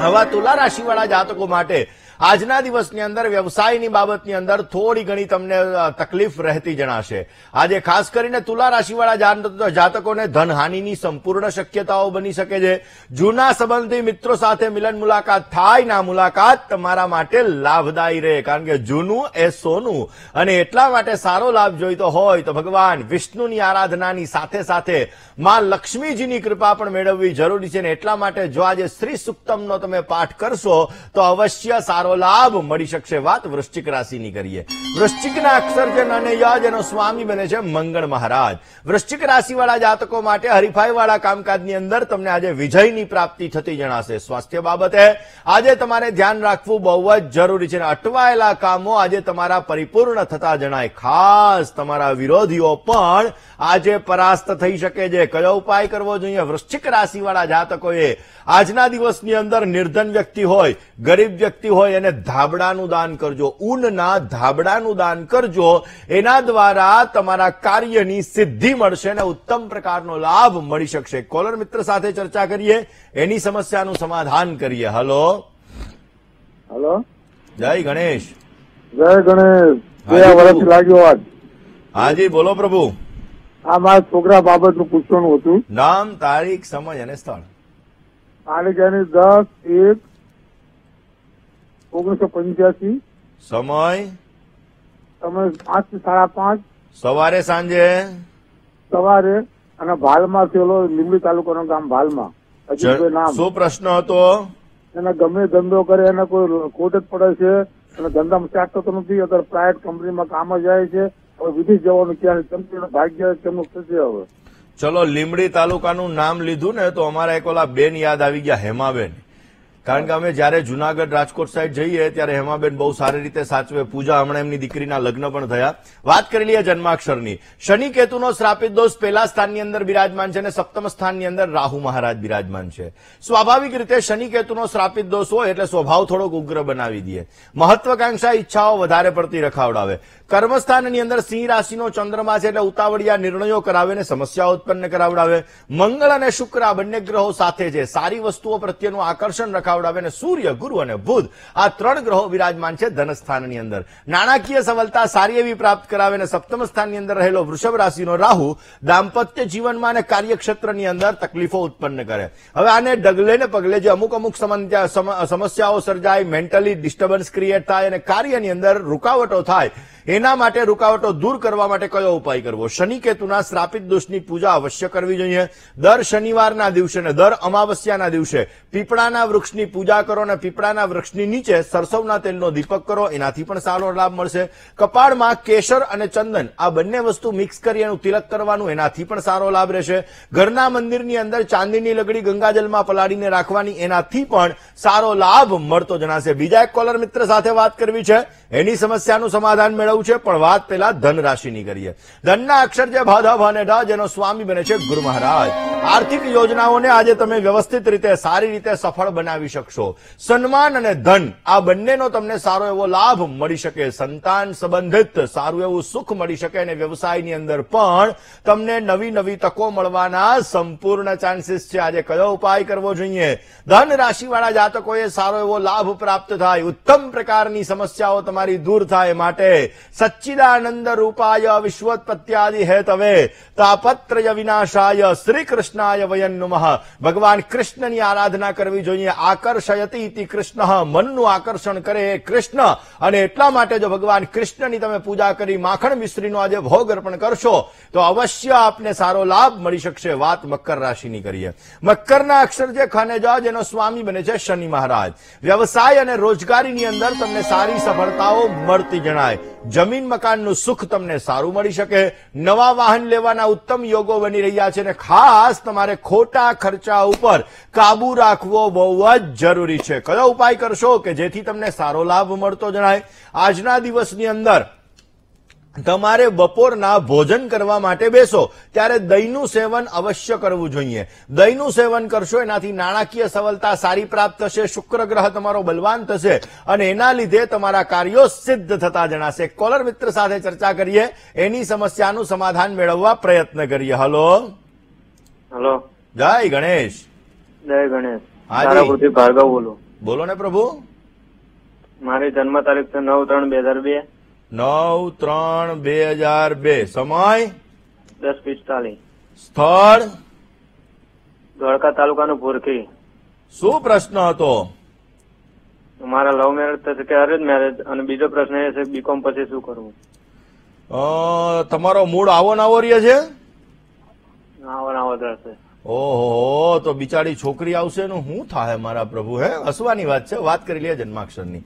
હવે તુલા રાશિવાળા જાતકો માટે આજના દિવસની અંદર, વ્યવસાયની બાબતની અંદર થોડી ઘણી તમને તકલીફ રહેતી જણાશે. આજે ખાસ કરીને તુલા રાશિવાળા જાતકોને ધનહાનિની સંપૂર્ણ શક્યતાઓ બની શકે છે. જૂના સંબંધી મિત્રો સાથે મિલન મુલાકાત થાય, ના મુલાકાત તમારા માટે લાભદાયી રહે. કારણ કે જૂનું એ સોનું. અને એટલા માટે સારો લાભ જોઈતો હોય તો ભગવાન વિષ્ણુની આરાધનાની સાથે સાથે માં લક્ષ્મીજીની કૃપા પણ મેળવવી જરૂરી છે. ને એટલા માટે જો આજે શ્રી સુક્તમનો તમે પાઠ કરશો, તો અવશ્ય સારો લાભ મળી શકશે વાત વૃશ્ચિક રાશિની કરીએ. વૃશ્ચિકના અક્ષરજન અને યજ એનો સ્વામી બને છે મંગળ મહારાજ. વૃશ્ચિક રાશિવાળા જાતકો માટે હરીફાઈવાળા કામકાજની અંદર તમને આજે વિજયની પ્રાપ્તિ થતી જણાશે. સ્વાસ્થ્ય બાબતે આજે તમારે ધ્યાન રાખવું બહુ જ જરૂરી છે અટવાયેલા કામો આજે તમારા પરિપૂર્ણ થતા જણાય. ખાસ તમારા વિરોધીઓ પણ આજે પરાસ્ત થઈ શકે છે. કયો ઉપાય કરવો જોઈએ? વૃશ્ચિક રાશિવાળા જાતકોએ આજના દિવસની અંદર નિર્ધન વ્યક્તિ હોય, ગરીબ વ્યક્તિ હોય એને ધાબડાનું દાન કરજો. ઊનના ધાબડાનું દાન કરજો. એના દ્વારા તમારા કાર્યની સિદ્ધિ મળશે અને ઉત્તમ પ્રકારનો લાભ મળી શકશે. કોલર મિત્ર સાથે ચર્ચા કરીએ. એની સમસ્યાનું સમાધાન કરીએ. હલો? હલો? જય ગણેશ. જય ગણેશ. બે વર્ષ લાગ્યો આજ? હાજી બોલો પ્રભુ. આ મારા છોકરા બાબતનું પૂછવાનું હતું. નામ તારીખ સમય અને સ્થળ. તારીખ દસ એક ઓગણીસો પંચ્યાસી સમય? તમે પાંચથી સાડા પાંચ. સવારે સાંજે? સવારે અને ભાલમાં થયેલો લીંબડી તાલુકાનું ગામ ભાલમાં. અજીતભાઈ નામ. શું પ્રશ્ન હતો? એને ગમે ધંધો કરે એને કોઈ ખોટ જ પડે છે. અને ધંધામાં ચાક થતો નથી. અત્યારે પ્રાઇવેટ કંપનીમાં કામ જાય છે. હવે વિદેશ જવાનું ક્યારે? કંપનીનું ભાગ્ય તેમનું થશે હવે. ચલો લીમડી તાલુકાનું નામ લીધું ને તો અમારા એક ઓલા બેન યાદ આવી ગયા હેમાબેન. કારણ કે અમે જયારે જુનાગઢ રાજકોટ સાઈડ જઈએ, ત્યારે હેમાબેન બહુ સારી રીતે સાચવે. પૂજા હમણાં એમની દીકરીના લગ્ન પણ થયા. વાત કરી લઈએ જન્માક્ષરની. શનિ કેતુનો શ્રાપિત દોષ પહેલા સ્થાનની અંદર બિરાજમાન છે અને સપ્તમ સ્થાનની અંદર રાહુ મહારાજ બિરાજમાન છે. સ્વાભાવિક રીતે શનિ કેતુનો શ્રાપિત દોષ હોય એટલે સ્વભાવ થોડોક ઉગ્ર બનાવી દે મહત્વાકાંક્ષા ઈચ્છાઓ વધારે પડતી રખાવડાવે. કર્મસ્થાનની અંદર સિંહ રાશિનો ચંદ્રમા છે એટલે ઉતાવળિયા નિર્ણયો કરાવે અને સમસ્યા ઉત્પન્ન કરાવડાવે. મંગળ અને શુક્ર આ બંને ગ્રહો સાથે છે. સારી વસ્તુઓ પ્રત્યેનું આકર્ષણ રખાવડાવે અને સૂર્ય, ગુરુ અને બુધ આ ત્રણ ગ્રહો વિરાજમાન છે ધનસ્થાનની અંદર. નાણાકીય સફળતા સારી એવી પ્રાપ્ત કરાવે અને સપ્તમ સ્થાનની અંદર રહેલો વૃષભ રાશિનો રાહુ દાંપત્ય જીવનમાં અને કાર્યક્ષેત્રની અંદર તકલીફો ઉત્પન્ન કરે. હવે આને ડગલે ને પગલે જે અમુક અમુક સમસ્યા- સમસ્યાઓ સર્જાય મેન્ટલી ડિસ્ટર્બન્સ ક્રિએટ થાય અને કાર્યની અંદર રૂકાવટો થાય એના માટે રૂકાવટો દૂર કરવા માટે કયો ઉપાય કરવો? શનિ કેતુના શ્રાપિત દોષની પૂજા અવશ્ય કરવી જોઈએ. દર શનિવારના દિવસે અને દર અમાવસ્યાના દિવસે પીપળાના વૃક્ષની પૂજા કરો અને પીપળાના વૃક્ષની નીચે સરસવના તેલનો દીપક કરો. એનાથી પણ સારો લાભ મળશે. કપાળમાં કેસર અને ચંદન આ બંને વસ્તુ મિક્સ કરી એનું તિલક કરવાનું એનાથી પણ સારો લાભ રહેશે. ઘરના મંદિરની અંદર ચાંદીની લગડી ગંગાજલમાં પલાળીને રાખવાની એનાથી પણ સારો લાભ મળતો જણાશે. બીજા એક કોલર મિત્ર સાથે વાત કરવી છે. એની સમસ્યાનું સમાધાન મેળવવું છે, પણ વાત પેલા ધનરાશિની કરીએ. ધનના અક્ષર છે ભાધા ભાને જેનો સ્વામી બને છે ગુરુ મહારાજ. આર્થિક યોજનાઓને આજે તમે વ્યવસ્થિત રીતે, સારી રીતે સફળ બનાવી શકશો. સન્માન અને ધન, આ બંનેનો તમને સારો એવો લાભ મળી શકે. સંતાન સંબંધિત સારું એવું સુખ મળી શકે અને વ્યવસાયની અંદર પણ તમને નવી નવી તકો મળવાના સંપૂર્ણ ચાન્સીસ છે. આજે કયો ઉપાય કરવો જોઈએ? ધન રાશિવાળા જાતકોએ સારો એવો લાભ પ્રાપ્ત થાય. ઉત્તમ પ્રકારની સમસ્યાઓ તમારી દૂર થાય. માટે સચ્ચિદાનંદ રૂપાય વિશ્વોત્પત્યાદિ હેતવે તાપત્રય વિનાશાય શ્રી કૃષ્ણાય વયન નુમઃ ભગવાન કૃષ્ણની આરાધના કરવી જોઈએ આકર્ષયતી કૃષ્ણ મનનું આકર્ષણ કરે એ કૃષ્ણ અને એટલા માટે જો ભગવાન કૃષ્ણની તમે પૂજા કરી માખણ મિશ્રીનો આજે ભોગ અર્પણ કરશો તો અવશ્ય આપને સારો લાભ મળી શકશે વાત મકર રાશિની કરીએ મકરના અક્ષર જે ખાને એનો સ્વામી બને છે શનિ મહારાજ વ્યવસાય અને રોજગારીની અંદર તમને સારી સફળતાઓ મળતી જણાય જમીન મકાનનું સુખ તમને સારું મળી શકે. નવા વાહન લેવાના ઉત્તમ યોગો બની રહ્યા છે અને ખાસ તમારે ખોટા ખર્ચા ઉપર કાબુ રાખવો બહુ જ જરૂરી છે. કયો ઉપાય કરશો કે જેથી તમને સારો લાભ મળતો જણાય? આજના દિવસની અંદર તમારે બપોરના ભોજન કરવા માટે બેસો. ત્યારે દહીંનું સેવન અવશ્ય કરવું જોઈએ. દહીંનું સેવન કરશો એનાથી નાણાકીય સફળતા સારી પ્રાપ્ત થશે શુક્ર ગ્રહ તમારો બલવાન થશે અને એના લીધે તમારા કાર્યો સિદ્ધ થતા જણાશે. કોલર મિત્ર સાથે ચર્ચા કરીએ. એની સમસ્યાનું સમાધાન મેળવવા પ્રયત્ન કરીએ. હલો. હલો. જય ગણેશ. જય ગણેશ. ભાર્ગવ બોલો. બોલો ને પ્રભુ. મારી જન્મ તારીખ છે નવ ત્રણ બે હજાર બે. નવ ત્રણ બે હજાર બે. સમય? દસ પિસ્તાલીસ. સ્થળ? ધોળકા તાલુકાનું ભૂરખી. શું પ્રશ્ન હતો? મારા લવ મેરેજ થશે કે અરેન્જ મેરેજ અને બીજો પ્રશ્ન એ છે બીકોમ પછી શું કરવું? તમારો મૂળ આવો નાવો રહે છે? આવો આવો રહેશે. ઓહો, તો બિચારી છોકરી આવશે એનું હું થાય મારા પ્રભુ, હે? હસવાની વાત છે, વાત કરી લે જન્માક્ષરની.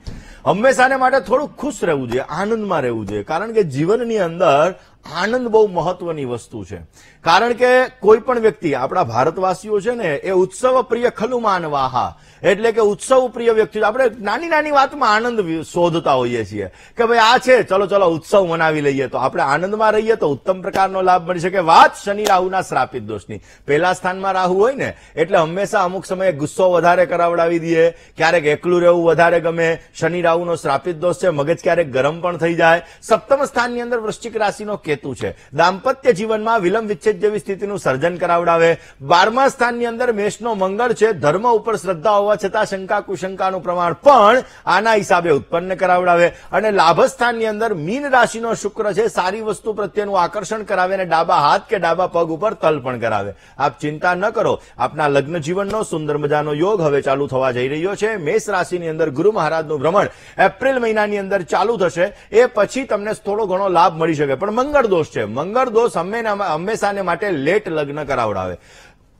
હંમેશાને માટે થોડું ખુશ રહેવું જોઈએ, આનંદમાં રહેવું જોઈએ, કારણ કે જીવનની અંદર આનંદ બહુ મહત્વની વસ્તુ છે. કારણ કે કોઈ પણ વ્યક્તિ, આપણા ભારતવાસીઓ છે ને, એ ઉત્સવ પ્રિય ખલુ માનવાહા. એટલે કે ઉત્સવ પ્રિય વ્યક્તિ, આપણે નાની નાની વાતમાં આનંદ શોધતા હોઈએ છીએ. કે ભાઈ આ છે, ચલો ચલો, ઉત્સવ મનાવી લઈએ. તો આપણે આનંદમાં રહીએ તો ઉત્તમ પ્રકારનો લાભ મળી શકે. વાત શનિ રાહુના શ્રાપિત દોષની. પહેલા સ્થાનમાં રાહુ હોય ને, એટલે હંમેશા અમુક સમયે ગુસ્સો વધારે કરાવડાવી દઈએ. ક્યારેક એકલું રહેવું વધારે ગમે. શનિ રાહુનો શ્રાપિત દોષ છે. મગજ ક્યારેક ગરમ પણ થઈ જાય. સપ્તમ સ્થાનની અંદર વૃશ્ચિક રાશિનો કેતુ છે. દાંપત્ય જીવનમાં વિલંબ વિચ્છેદ જેવી સ્થિતિનું સર્જન કરાવડાવે. બારમા સ્થાનની અંદર મેષનો મંગળ છે. ધર્મ ઉપર શ્રદ્ધા હોવા છતાં શંકા કુશંકાનું પ્રમાણ પણ આના હિસાબે ઉત્પન્ન કરાવડાવે. અને લાભસ્થાનની અંદર મીન રાશિનો શુક્ર છે. સારી વસ્તુ પ્રત્યેનું આકર્ષણ કરાવે અને ડાબા હાથ કે ડાબા પગ ઉપર તલ પણ કરાવે. આપ ચિંતા ન કરો. આપના લગ્ન જીવનનો સુંદર મજાનો યોગ હવે ચાલુ થવા જઈ રહ્યો છે. મેષ રાશિની અંદર ગુરુ મહારાજનું ભ્રમણ એપ્રિલ મહિનાની અંદર ચાલુ થશે. એ પછી તમને થોડો ઘણો લાભ મળી શકે. પણ મંગળ દોષ છે. મંગળ દોષ હંમેશા માટે લેટ લગ્ન કરાવડાવે.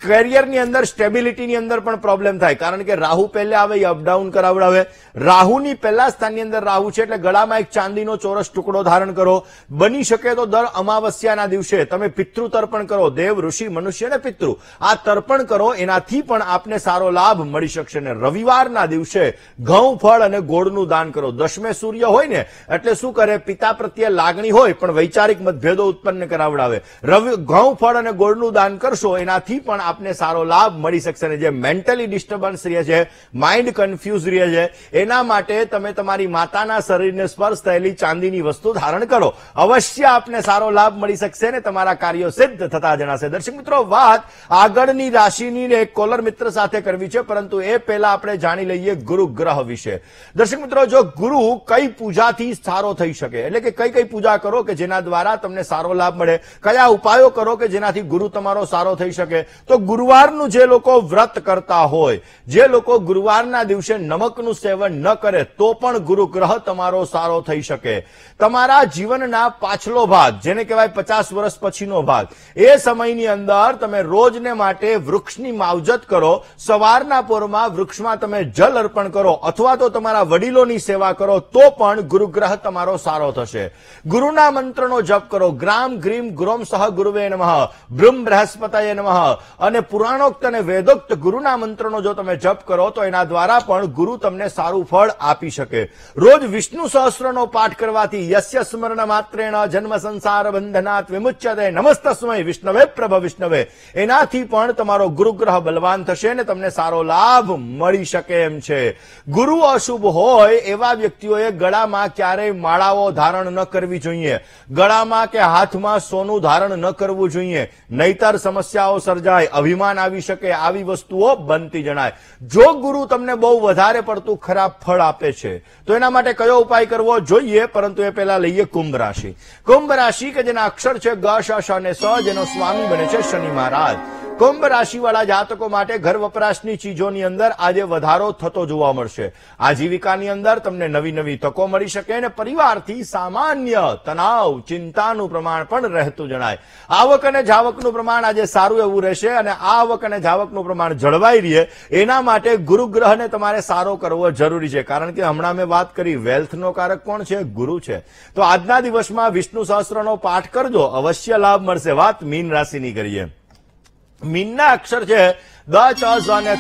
કેરિયરની અંદર સ્ટેબિલિટીની અંદર પણ પ્રોબ્લેમ થાય. કારણ કે રાહુ પહેલે આવે, એ અપડાઉન કરાવડાવે. રાહુની પહેલા સ્થાનની અંદર રાહુ છે, એટલે ગળામાં એક ચાંદીનો ચોરસ ટુકડો ધારણ કરો. બની શકે તો દર અમાવસ્યાના દિવસે તમે પિતૃ તર્પણ કરો. દેવ, ઋષિ, મનુષ્ય ને પિતૃ. આ તર્પણ કરો, એનાથી પણ આપને સારો લાભ મળી શકશે. અને રવિવારના દિવસે ઘઉં, ફળ અને ગોળનું દાન કરો. દશમે સૂર્ય હોય ને, એટલે શું કરે? પિતા પ્રત્યે લાગણી હોય, પણ વૈચારિક મતભેદો ઉત્પન્ન કરાવડાવે. રવિ, ઘઉં, ફળ અને ગોળનું દાન કરશો, એનાથી પણ આપને સારો લાભ મળી શકશે અને જે મેન્ટલી ડિસ્ટર્બન્સ રહે છે માઇન્ડ કન્ફ્યુઝ રહે છે, એના માટે તમે તમારી માતાના શરીરને સ્પર્શ થયેલી ચાંદીની વસ્તુ ધારણ કરો. અવશ્ય આપને સારો લાભ મળી શકશે ને તમારા કાર્યો સિદ્ધ થતા જણાશે. દર્શક મિત્રો, વાત આગળની રાશિની એક કોલર મિત્ર સાથે કરવી છે, પરંતુ એ પહેલા આપણે જાણી લઈએ ગુરુ ગ્રહ વિશે. દર્શક મિત્રો, જો ગુરુ કઈ પૂજાથી સારો થઈ શકે, એટલે કે કઈ કઈ પૂજા કરો કે જેના દ્વારા તમને સારો લાભ મળે, કયા ઉપાયો કરો કે જેનાથી ગુરુ તમારો સારો થઈ શકે, તો ગુરુવારનું જે લોકો વ્રત કરતા હોય, જે લોકો ગુરુવારના દિવસે નમકનું સેવન ન કરે, તો પણ ગુરુગ્રહ તમારો સારો થઈ શકે. તમારા જીવનના પાછલો ભાગ, જેને કહેવાય પચાસ વર્ષ પછીનો ભાગ, એ સમયની અંદર તમે રોજને માટે વૃક્ષની માવજત કરો, સવારના પોરમાં વૃક્ષમાં તમે જલ અર્પણ કરો, અથવા તો તમારા વડીલોની સેવા કરો, તો પણ ગુરુગ્રહ તમારો સારો થશે. ગુરુના મંત્રનો જપ કરો. ગ્રામ ગ્રીમ ગ્રોમ સહ ગુરુવે નમઃ. બ્રહ્મ બૃહસ્પતય નમઃ. અને પુરાણોક્ત અને વેદોક્ત ગુરુના મંત્રનો જો તમે જપ કરો, તો એના દ્વારા પણ ગુરુ તમને સારું ફળ આપી શકે. રોજ વિષ્ણુ સહસ્રનો પાઠ કરવાથી યસ્ય સ્મરણ માત્રેણ જન્મ સંસાર બંધનાત વિમુચ્યતે. નમસ્તસ્મય વિષ્ણવે, પ્રભ વિષ્ણવે. એનાથી પણ તમારો ગુરુગ્રહ બલવાન થશે અને તમને સારો લાભ મળી શકે એમ છે. ગુરુ અશુભ હોય એવા વ્યક્તિઓએ ગળામાં ક્યારેય માળાઓ ધારણ ન કરવી જોઈએ. ગળામાં કે હાથમાં સોનું ધારણ ન કરવું જોઈએ. નહીતર સમસ્યાઓ સર્જાય. અભિમાન આવી શકે, આવી વસ્તુઓ બનતી જણાય. જો ગુરુ તમને બહુ વધારે પડતું ખરાબ ફળ આપે છે, તો એના માટે કયો ઉપાય કરવો જોઈએ? પરંતુ એ પહેલા લઈએ કુંભ રાશિ. કુંભ રાશિ કે જેના અક્ષર છે ગ, શ અને સ, જેનો સ્વામી બને છે શનિ મહારાજ. કુંભ રાશિવાળા જાતકો માટે ઘર વપરાશની ચીજોની અંદર આજે વધારો થતો જોવા મળશે. આજીવિકાની અંદર તમને નવી નવી તકો મળી શકે અને પરિવારથી સામાન્ય તણાવ, ચિંતાનું પ્રમાણ પણ રહેતું જણાય. આવક અને જાવકનું પ્રમાણ આજે સારું એવું રહેશે અને આવક અને જાવકનું પ્રમાણ જળવાઈ રહે એના માટે ગુરુગ્રહને તમારે સારો કરવો જરૂરી છે. કારણ કે હમણાં મેં વાત કરી, વેલ્થનો કારક કોણ છે? ગુરુ છે. તો આજના દિવસમાં વિષ્ણુ સહસ્ત્રનો પાઠ કરજો. અવશ્ય લાભ મળશે. વાત મીન રાશિની કરીએ. મીનના અક્ષર છે, દ, ચ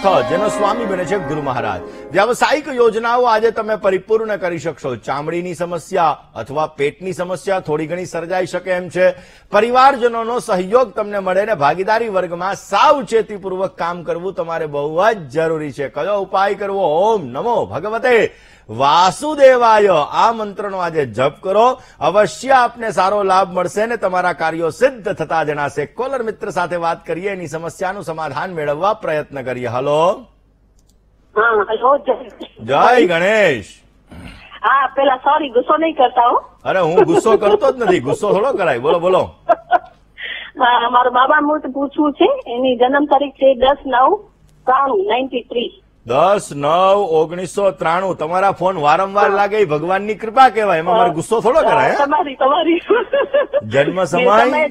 થ, જેનો સ્વામી બને છે ગુરુ મહારાજ. વ્યાવસાયિક યોજનાઓ આજે તમે પરિપૂર્ણ કરી શકશો. ચામડીની સમસ્યા અથવા પેટની સમસ્યા થોડી ઘણી સર્જાઈ શકે એમ છે. પરિવારજનોનો સહયોગ તમને મળે ને ભાગીદારી વર્ગમાં સાવચેતીપૂર્વક કામ કરવું તમારે બહુ જ જરૂરી છે. કયો ઉપાય કરવો? ઓમ નમો ભગવતે. વાસુદેવાય આ મંત્રનો આજે જપ કરો. અવશ્ય આપને સારો લાભ મળશે ને તમારા કાર્યો સિદ્ધ થતા જણાશે. કોલર મિત્ર સાથે વાત કરીએ એની સમસ્યાનું સમાધાન મેળવવા પ્રયત્ન કરીએ. હલો. જય ગણેશ. હા પેલા સોરી ગુસ્સો નહીં કરતા હો. અરે હું ગુસ્સો કરતો જ નથી. ગુસ્સો થોડો કરાય. બોલો બોલો. હા, બાબા મૂર્ત પૂછવું છે. એની જન્મ તારીખ છે દસ નવ ત્રાણું નાઇન્ટી થ્રી દસ નવ ઓગણીસો ત્રાણું. તમારા ફોન વારંવાર લાગે એ ભગવાનની કૃપા કહેવાય. એમાં મારે ગુસ્સો થોડો કરાય તમારી તમારી. જન્મ સમય? સમય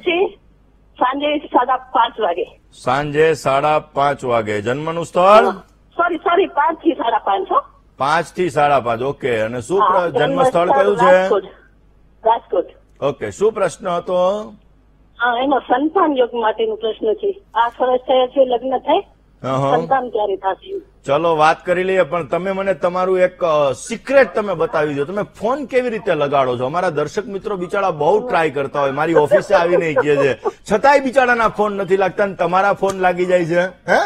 સાંજે સાડા પાંચ વાગે. સાંજે સાડા પાંચ વાગે. જન્મનું સ્થળ? સોરી સોરી પાંચથી સાડા પાંચ પાંચથી સાડા પાંચ. ઓકે. અને શું જન્મ સ્થળ કયું છે? રાજકોટ. ઓકે. શું પ્રશ્ન હતો? એનો સંતાન યોગ માટેનો પ્રશ્ન છે. આ સરસ થયા છે લગ્ન થાય. સંતાન ક્યારે થશે? ચલો વાત કરી લઈએ, પણ તમે મને તમારું એક સિક્રેટ તમે બતાવી દો. તમે ફોન કેવી રીતે લગાડો છો? અમારા દર્શક મિત્રો બિચારા બહુ ટ્રાય કરતા હોય. મારી ઓફિસે આવીને કહે છે. છતાંય બિચારાના ફોન નથી લાગતા તમારા ફોન લાગી જાય છે. હે?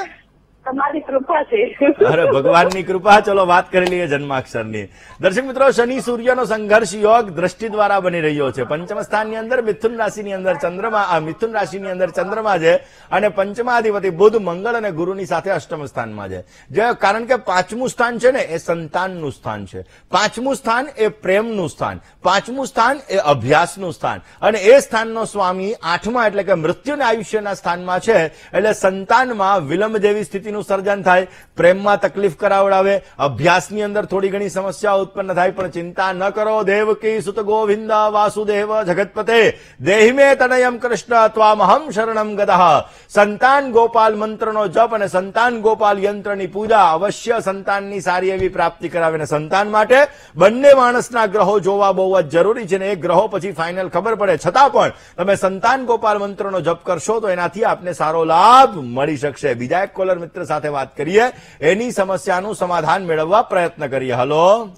તમારી કૃપા છે. અરે, ભગવાનની કૃપા. ચલો, વાત કરી લઈએ જન્માક્ષરની. દર્શક મિત્રો, શનિ સૂર્યનો સંઘર્ષ યોગ દ્રષ્ટિ દ્વારા બની રહ્યો છે. પંચમ સ્થાનની અંદર મિથુન રાશિની અંદર ચંદ્રમા, આ મિથુન રાશિની અંદર ચંદ્રમા છે અને પંચમાધિપતિ બુધ, મંગળ અને ગુરુની સાથે અષ્ટમ સ્થાનમાં છે. જે, કારણ કે પાંચમું સ્થાન છે ને, એ સંતાનનું સ્થાન છે. પાંચમું સ્થાન એ પ્રેમનું સ્થાન. પાંચમું સ્થાન એ અભ્યાસનું સ્થાન. અને એ સ્થાનનો સ્વામી આઠમા એટલે કે મૃત્યુ અને આયુષ્યના સ્થાનમાં છે. એટલે સંતાનમાં વિલંબ જેવી સ્થિતિનું સર્જન થાય, પ્રેમમાં તકલીફ કરાવડાવે, અભ્યાસની અંદર થોડી ઘણી સમસ્યા ઉત્પન્ન થાય, પણ ચિંતા ન કરો, દેવકી સુત ગોવિંદ વાસુદેવ જગતપતે. દેહિમે તનયમ કૃષ્ણ ત્વામહમ શરણમ ગદઃ સંતાન ગોપાલ મંત્રનો જપ અને સંતાન ગોપાલ યંત્રની પૂજા અવશ્ય સંતાનની સારી એવી પ્રાપ્તિ કરાવે અને સંતાન માટે. બંને માણસના ગ્રહો જોવા બહુ જ જરૂરી છે ને એ ગ્રહો પછી ફાઇનલ ખબર પડે. છતાં પણ તમે સંતાન ગોપાલ મંત્રનો જપ કરશો તો એનાથી આપને સારો લાભ મળી શકશે. બીજા એક કોલર મિત્ર સાથે વાત કરીએ. એની સમસ્યાનું સમાધાન મેળવવા પ્રયત્ન કરીએ. હલો.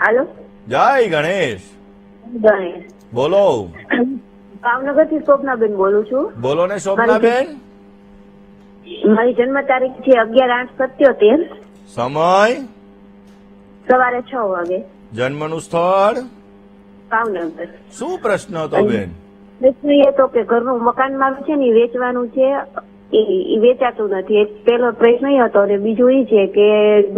હાલો. જય ગણેશ. બોલો. ભાવનગરથી સ્વપ્નાબેન બોલું છું. બોલો ને શોભનાબેન મારી જન્મ તારીખ છે અગિયાર આઠ સત્યોતેર. સમય. સવારે છ વાગે. જન્મનું સ્થળ. ભાવનગર. શું પ્રશ્ન હતો બેન? પ્રશ્ન એ તો કે ઘરનું મકાન મારું છે ને વેચવાનું છે. ઈ વેચાતું નથી. એક પહેલો પ્રશ્ન એ હતો અને બીજું એ છે કે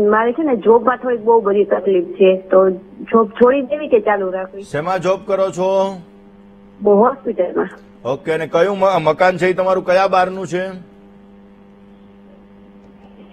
મારે છે ને જોબમાં થોડીક બહુ બધી તકલીફ છે. તો જોબ છોડી દેવી કે ચાલુ રાખવી? શેમાં જોબ કરો છો? હોસ્પિટલમાં. ઓકે અને કયું મકાન છે તમારું? કયા બારનું છે?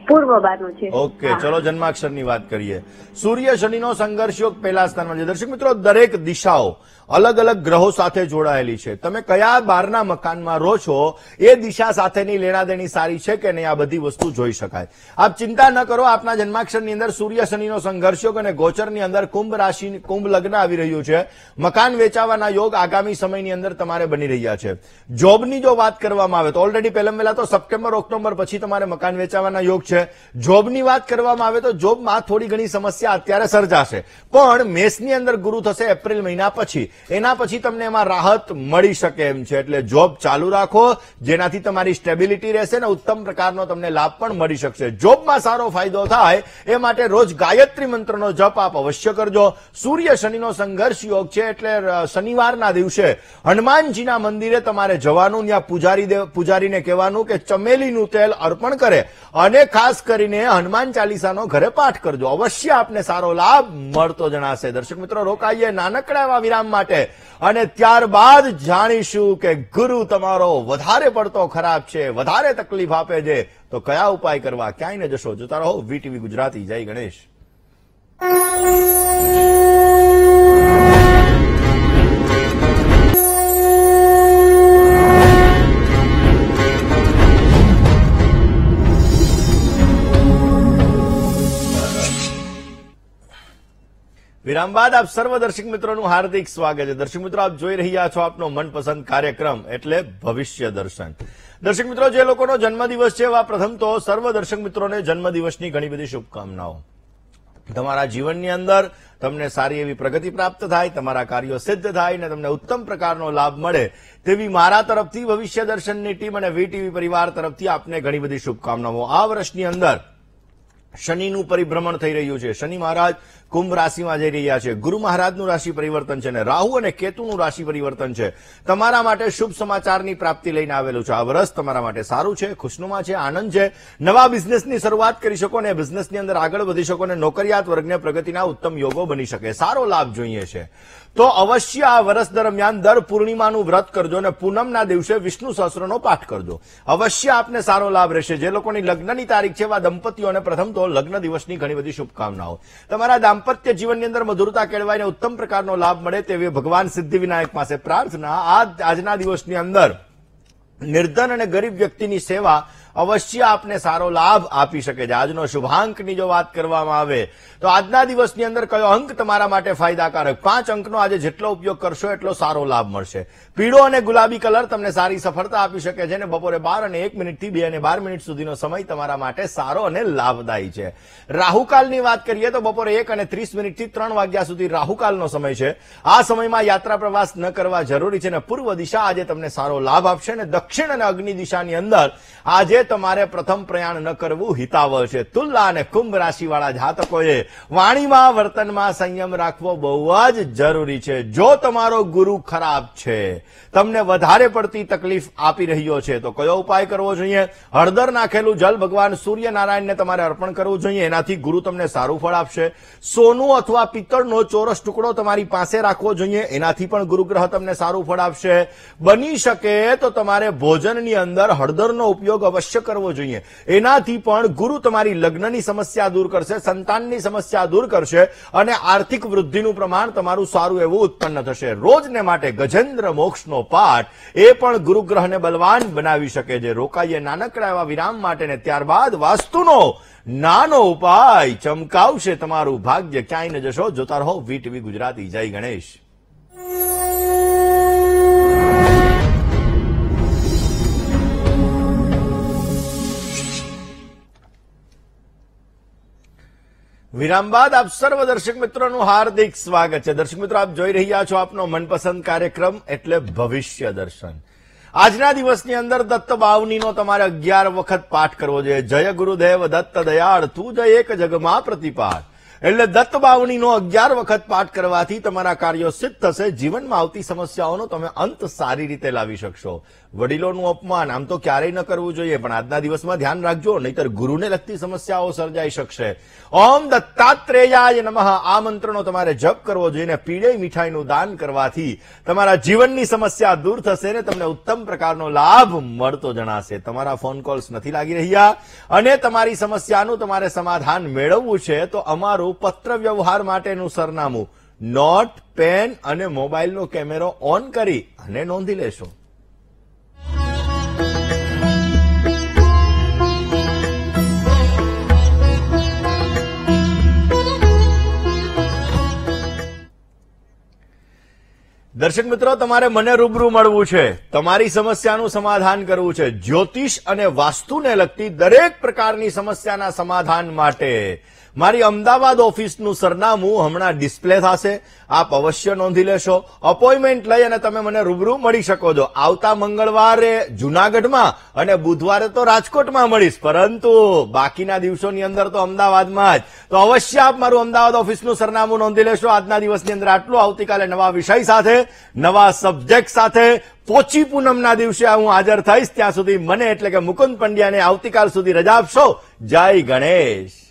પૂર્વ બારનું છે. ઓકે. ચલો જન્માક્ષરની વાત કરીએ. સૂર્ય શનિનો સંઘર્ષ યોગ પહેલા સ્થાનમાં છે. દર્શક મિત્રો દરેક દિશાઓ અલગ અલગ ગ્રહો સાથે જોડાયેલી છે. તમે કયા બારના મકાનમાં રહો છો, એ દિશા સાથેની લેણાદેણી સારી છે કે નહીં, આ બધી વસ્તુ જોઈ શકાય. આપ ચિંતા ન કરો, આપના જન્માક્ષરની અંદર સૂર્ય શનિનો સંઘર્ષ યોગ અને ગોચરની અંદર કુંભ રાશિ, કુંભ લગ્ન આવી રહ્યું છે. મકાન વેચાવાના યોગ આગામી સમયની અંદર તમારે બની રહ્યા છે. જોબની જો વાત કરવામાં આવે તો ઓલરેડી પહેલા પહેલા તો સપ્ટેમ્બર, ઓક્ટોબર પછી તમારે મકાન વેચાવાના યોગ છે. જોબની વાત કરવામાં આવે તો જોબમાં થોડી ઘણી સમસ્યા અત્યારે સર્જાશે. પણ મેષની અંદર ગુરુ થશે એપ્રિલ મહિના પછી. એના પછી તમને એમાં રાહત મળી શકે એમ છે. એટલે જોબ ચાલુ રાખો, જેનાથી તમારી સ્ટેબિલિટી રહેશે ને ઉત્તમ પ્રકારનો તમને લાભ પણ મળી શકશે. જોબમાં સારો ફાયદો થાય, એ માટે રોજ ગાયત્રી મંત્રનો જપ આપ અવશ્ય કરજો. સૂર્ય શનિનો સંઘર્ષ યોગ છે, એટલે શનિવારના દિવસે હનુમાનજીના મંદિરે તમારે જવાનું, ત્યાં પૂજારી પૂજારીને કહેવાનું કે ચમેલીનું તેલ અર્પણ કરે અને ખાસ કરીને હનુમાન ચાલીસાનો ઘરે પાઠ કરજો. અવશ્ય આપને સારો લાભ મળતો જણાશે. દર્શક મિત્રો, રોકાઈએ નાનકડા એવા વિરામ માટે અને ત્યારબાદ જાણીશું કે ગુરુ તમારો વધારે પડતો ખરાબ છે, વધારે તકલીફ આપે છે, તો કયા ઉપાય કરવા? ક્યાંય ન જશો. જોતા રહો વીટીવી ગુજરાતી. જય ગણેશ. વિરામ બાદ આપ સર્વ દર્શક મિત્રોનું હાર્દિક સ્વાગત છે. દર્શક મિત્રો, આપ જોઈ રહ્યા છો આપનો મનપસંદ કાર્યક્રમ, એટલે ભવિષ્ય દર્શન. દર્શક મિત્રો, જે લોકોનો જન્મદિવસ છે, એવા પ્રથમ તો સર્વ દર્શક મિત્રોને જન્મદિવસની ઘણી બધી શુભકામનાઓ. તમારા જીવનની અંદર તમને સારી એવી પ્રગતિ પ્રાપ્ત થાય, તમારા કાર્યો સિદ્ધ થાય અને તમને ઉત્તમ પ્રકારનો લાભ મળે, તેવી મારા તરફથી ભવિષ્ય દર્શનની ટીમ અને વીટીવી પરિવાર તરફથી આપને ઘણી બધી શુભકામનાઓ. આ વર્ષની અંદર શનિનું પરિભ્રમણ થઈ રહ્યું છે. શનિ મહારાજ કુંભ રાશિમાં જઈ રહ્યા છે. ગુરુ મહારાજનું રાશિ પરિવર્તન છે અને રાહુ અને કેતુનું રાશિ પરિવર્તન છે. તમારા માટે શુભ સમાચારની પ્રાપ્તિ લઈને આવેલું છે. આ વર્ષ તમારા માટે સારું છે, ખુશનુમા છે, આનંદ છે. નવા બિઝનેસની શરૂઆત કરી શકો અને બિઝનેસની અંદર આગળ વધી શકો અને નોકરિયાત વર્ગને પ્રગતિના ઉત્તમ યોગો બની શકે. સારો લાભ જોઈએ છે. તો અવશ્ય આ વર્ષ દરમિયાન દર પૂર્ણિમાનું વ્રત કરજો અને પૂનમના દિવસે વિષ્ણુ સહસ્રનો પાઠ કરજો. અવશ્ય આપને સારો લાભ રહેશે. જે લોકોની લગ્નની તારીખ છે, એવા દંપતીઓને પ્રથમ તો લગ્ન દિવસની ઘણી બધી શુભકામનાઓ. તમારા દાંપત્ય જીવનની અંદર મધુરતા કેળવાઈને ઉત્તમ પ્રકારનો લાભ મળે તેવી ભગવાન સિદ્ધિવિનાયક પાસે પ્રાર્થના. આ આજના દિવસની અંદર નિર્ધન અને ગરીબ વ્યક્તિની સેવા અવશ્ય આપને સારો લાભ આપી શકે છે. આજનો શુભાંકની જો વાત કરવામાં આવે, તો આજના દિવસની અંદર કયો અંક તમારા માટે ફાયદાકારક? પાંચ અંકનો આજે જેટલો ઉપયોગ કરશો એટલો સારો લાભ મળશે. પીળો અને ગુલાબી કલર તમને સારી સફળતા આપી શકે છે અને બપોરે બાર અને એક મિનિટથી બે અને બાર મિનિટ સુધીનો સમય તમારા માટે સારો અને લાભદાયી છે. રાહુકાલની વાત કરીએ તો બપોરે એક અને ત્રીસ મિનિટથી ત્રણ વાગ્યા સુધી રાહુકાલનો સમય છે. આ સમયમાં યાત્રા પ્રવાસ ન કરવા જરૂરી છે અને પૂર્વ દિશા આજે તમને સારો લાભ આપશે અને દક્ષિણ અને અગ્નિ દિશાની અંદર આજે તમારે પ્રથમ પ્રયાણ ન કરવું, હિતાવહ છે. તુલા અને કુંભ રાશિવાળા જાતકોએ વાણીમાં, વર્તનમાં સંયમ રાખવો બહુ જ જરૂરી છે. જો તમારો ગુરુ ખરાબ છે, તમને વધારે પડતી તકલીફ આપી રહ્યો છે, તો કયો ઉપાય કરવો જોઈએ? હળદર નાખેલું જલ ભગવાન સૂર્યનારાયણને તમારે અર્પણ કરવું જોઈએ. એનાથી ગુરુ તમને સારું ફળ આપશે. સોનું અથવા પિત્તળનો ચોરસ ટુકડો તમારી પાસે રાખવો જોઈએ. એનાથી પણ ગુરુગ્રહ તમને સારું ફળ આપશે. બની શકે તો તમારે ભોજનની અંદર હળદરનો ઉપયોગ અવશ્ય કરવો જોઈએ. એનાથી પણ ગુરુ તમારી લગ્નની સમસ્યા દૂર કરશે, સંતાનની સમસ્યા દૂર કરશે અને આર્થિક વૃદ્ધિનું પ્રમાણ તમારું સારું એવું ઉત્પન્ન થશે. રોજને માટે ગજેન્દ્ર મોક્ષનો પાઠ એ પણ ગુરુગ્રહને બલવાન બનાવી શકે છે. રોકાઈએ નાનકડા એવા વિરામ માટે ને ત્યારબાદ વાસ્તુનો નાનો ઉપાય ચમકાવશે તમારું ભાગ્ય. ક્યાંય ન જશો. જોતા રહો વીટીવી ગુજરાતી. જય ગણેશ. વિરામ બાદ આપ સર્વ દર્શક મિત્રોનું હાર્દિક સ્વાગત છે. દર્શક મિત્રો, આપ જોઈ રહ્યા છો આપનો મનપસંદ કાર્યક્રમ એટલે ભવિષ્ય દર્શન. આજના દિવસની અંદર દત્ત બાવનીનો તમારે અગિયાર વખત પાઠ કરવો જોઈએ. જય ગુરુદેવ દત્ત દયાળ, તું જય એક જગમાં પ્રતિપાઠ એટલે દત્ત બાવનીનો અગિયાર વખત પાઠ કરવાથી તમારા કાર્યો સિદ્ધ થશે. જીવનમાં આવતી સમસ્યાઓનો તમે અંત સારી રીતે લાવી શકશો. વડીલોનું અપમાન, આમ તો ક્યારેય ન કરવું જોઈએ, પણ આજના દિવસમાં ધ્યાન રાખજો, નહીતર ગુરુને લગતી સમસ્યાઓ સર્જાઈ શકશે. ઓમ દત્તાત્રેયાય નમઃ. આ મંત્રનો તમારે જપ કરવો જોઈએ ને પીળે મીઠાઈનું દાન કરવાથી તમારા જીવનની સમસ્યા દૂર થશે ને તમને ઉત્તમ પ્રકારનો લાભ મળતો જણાશે. તમારા ફોન કોલ્સ નથી લાગી રહ્યા અને તમારી સમસ્યાનું તમારે સમાધાન મેળવવું છે, તો અમારું પત્ર વ્યવહાર માટેનું સરનામું નોટ, પેન અને મોબાઈલનો કેમેરો ઓન કરી અને નોંધી લેશો. દર્શક મિત્રો, તમારે મને રૂબરૂ મળવું છે. તમારી સમસ્યાનું સમાધાન કરવું છે. જ્યોતિષ અને વાસ્તુને લગતી દરેક પ્રકારની સમસ્યાના સમાધાન માટે મારી અમદાવાદ ઓફિસનું સરનામું હમણાં ડિસ્પ્લે થશે. આપ અવશ્ય નોંધી લેશો. અપોઇન્ટમેન્ટ લઈ અને તમે મને રૂબરૂ મળી શકો છો. આવતા મંગળવારે જુનાગઢમાં અને બુધવારે તો રાજકોટમાં મળીશ. પરંતુ બાકીના દિવસોની અંદર તો અમદાવાદમાં જ. તો અવશ્ય આપ મારું અમદાવાદ ઓફિસનું સરનામું નોંધી લેશો. આજના દિવસની અંદર આટલું આવતીકાલે નવા વિષય સાથે, નવા સબ્જેક્ટ સાથે પોચી પૂનમના દિવસે હું હાજર થઈશ. ત્યાં સુધી મને એટલે કે મુકુંદ પંડ્યાને આવતીકાલ સુધી રજા આપશો. જય ગણેશ.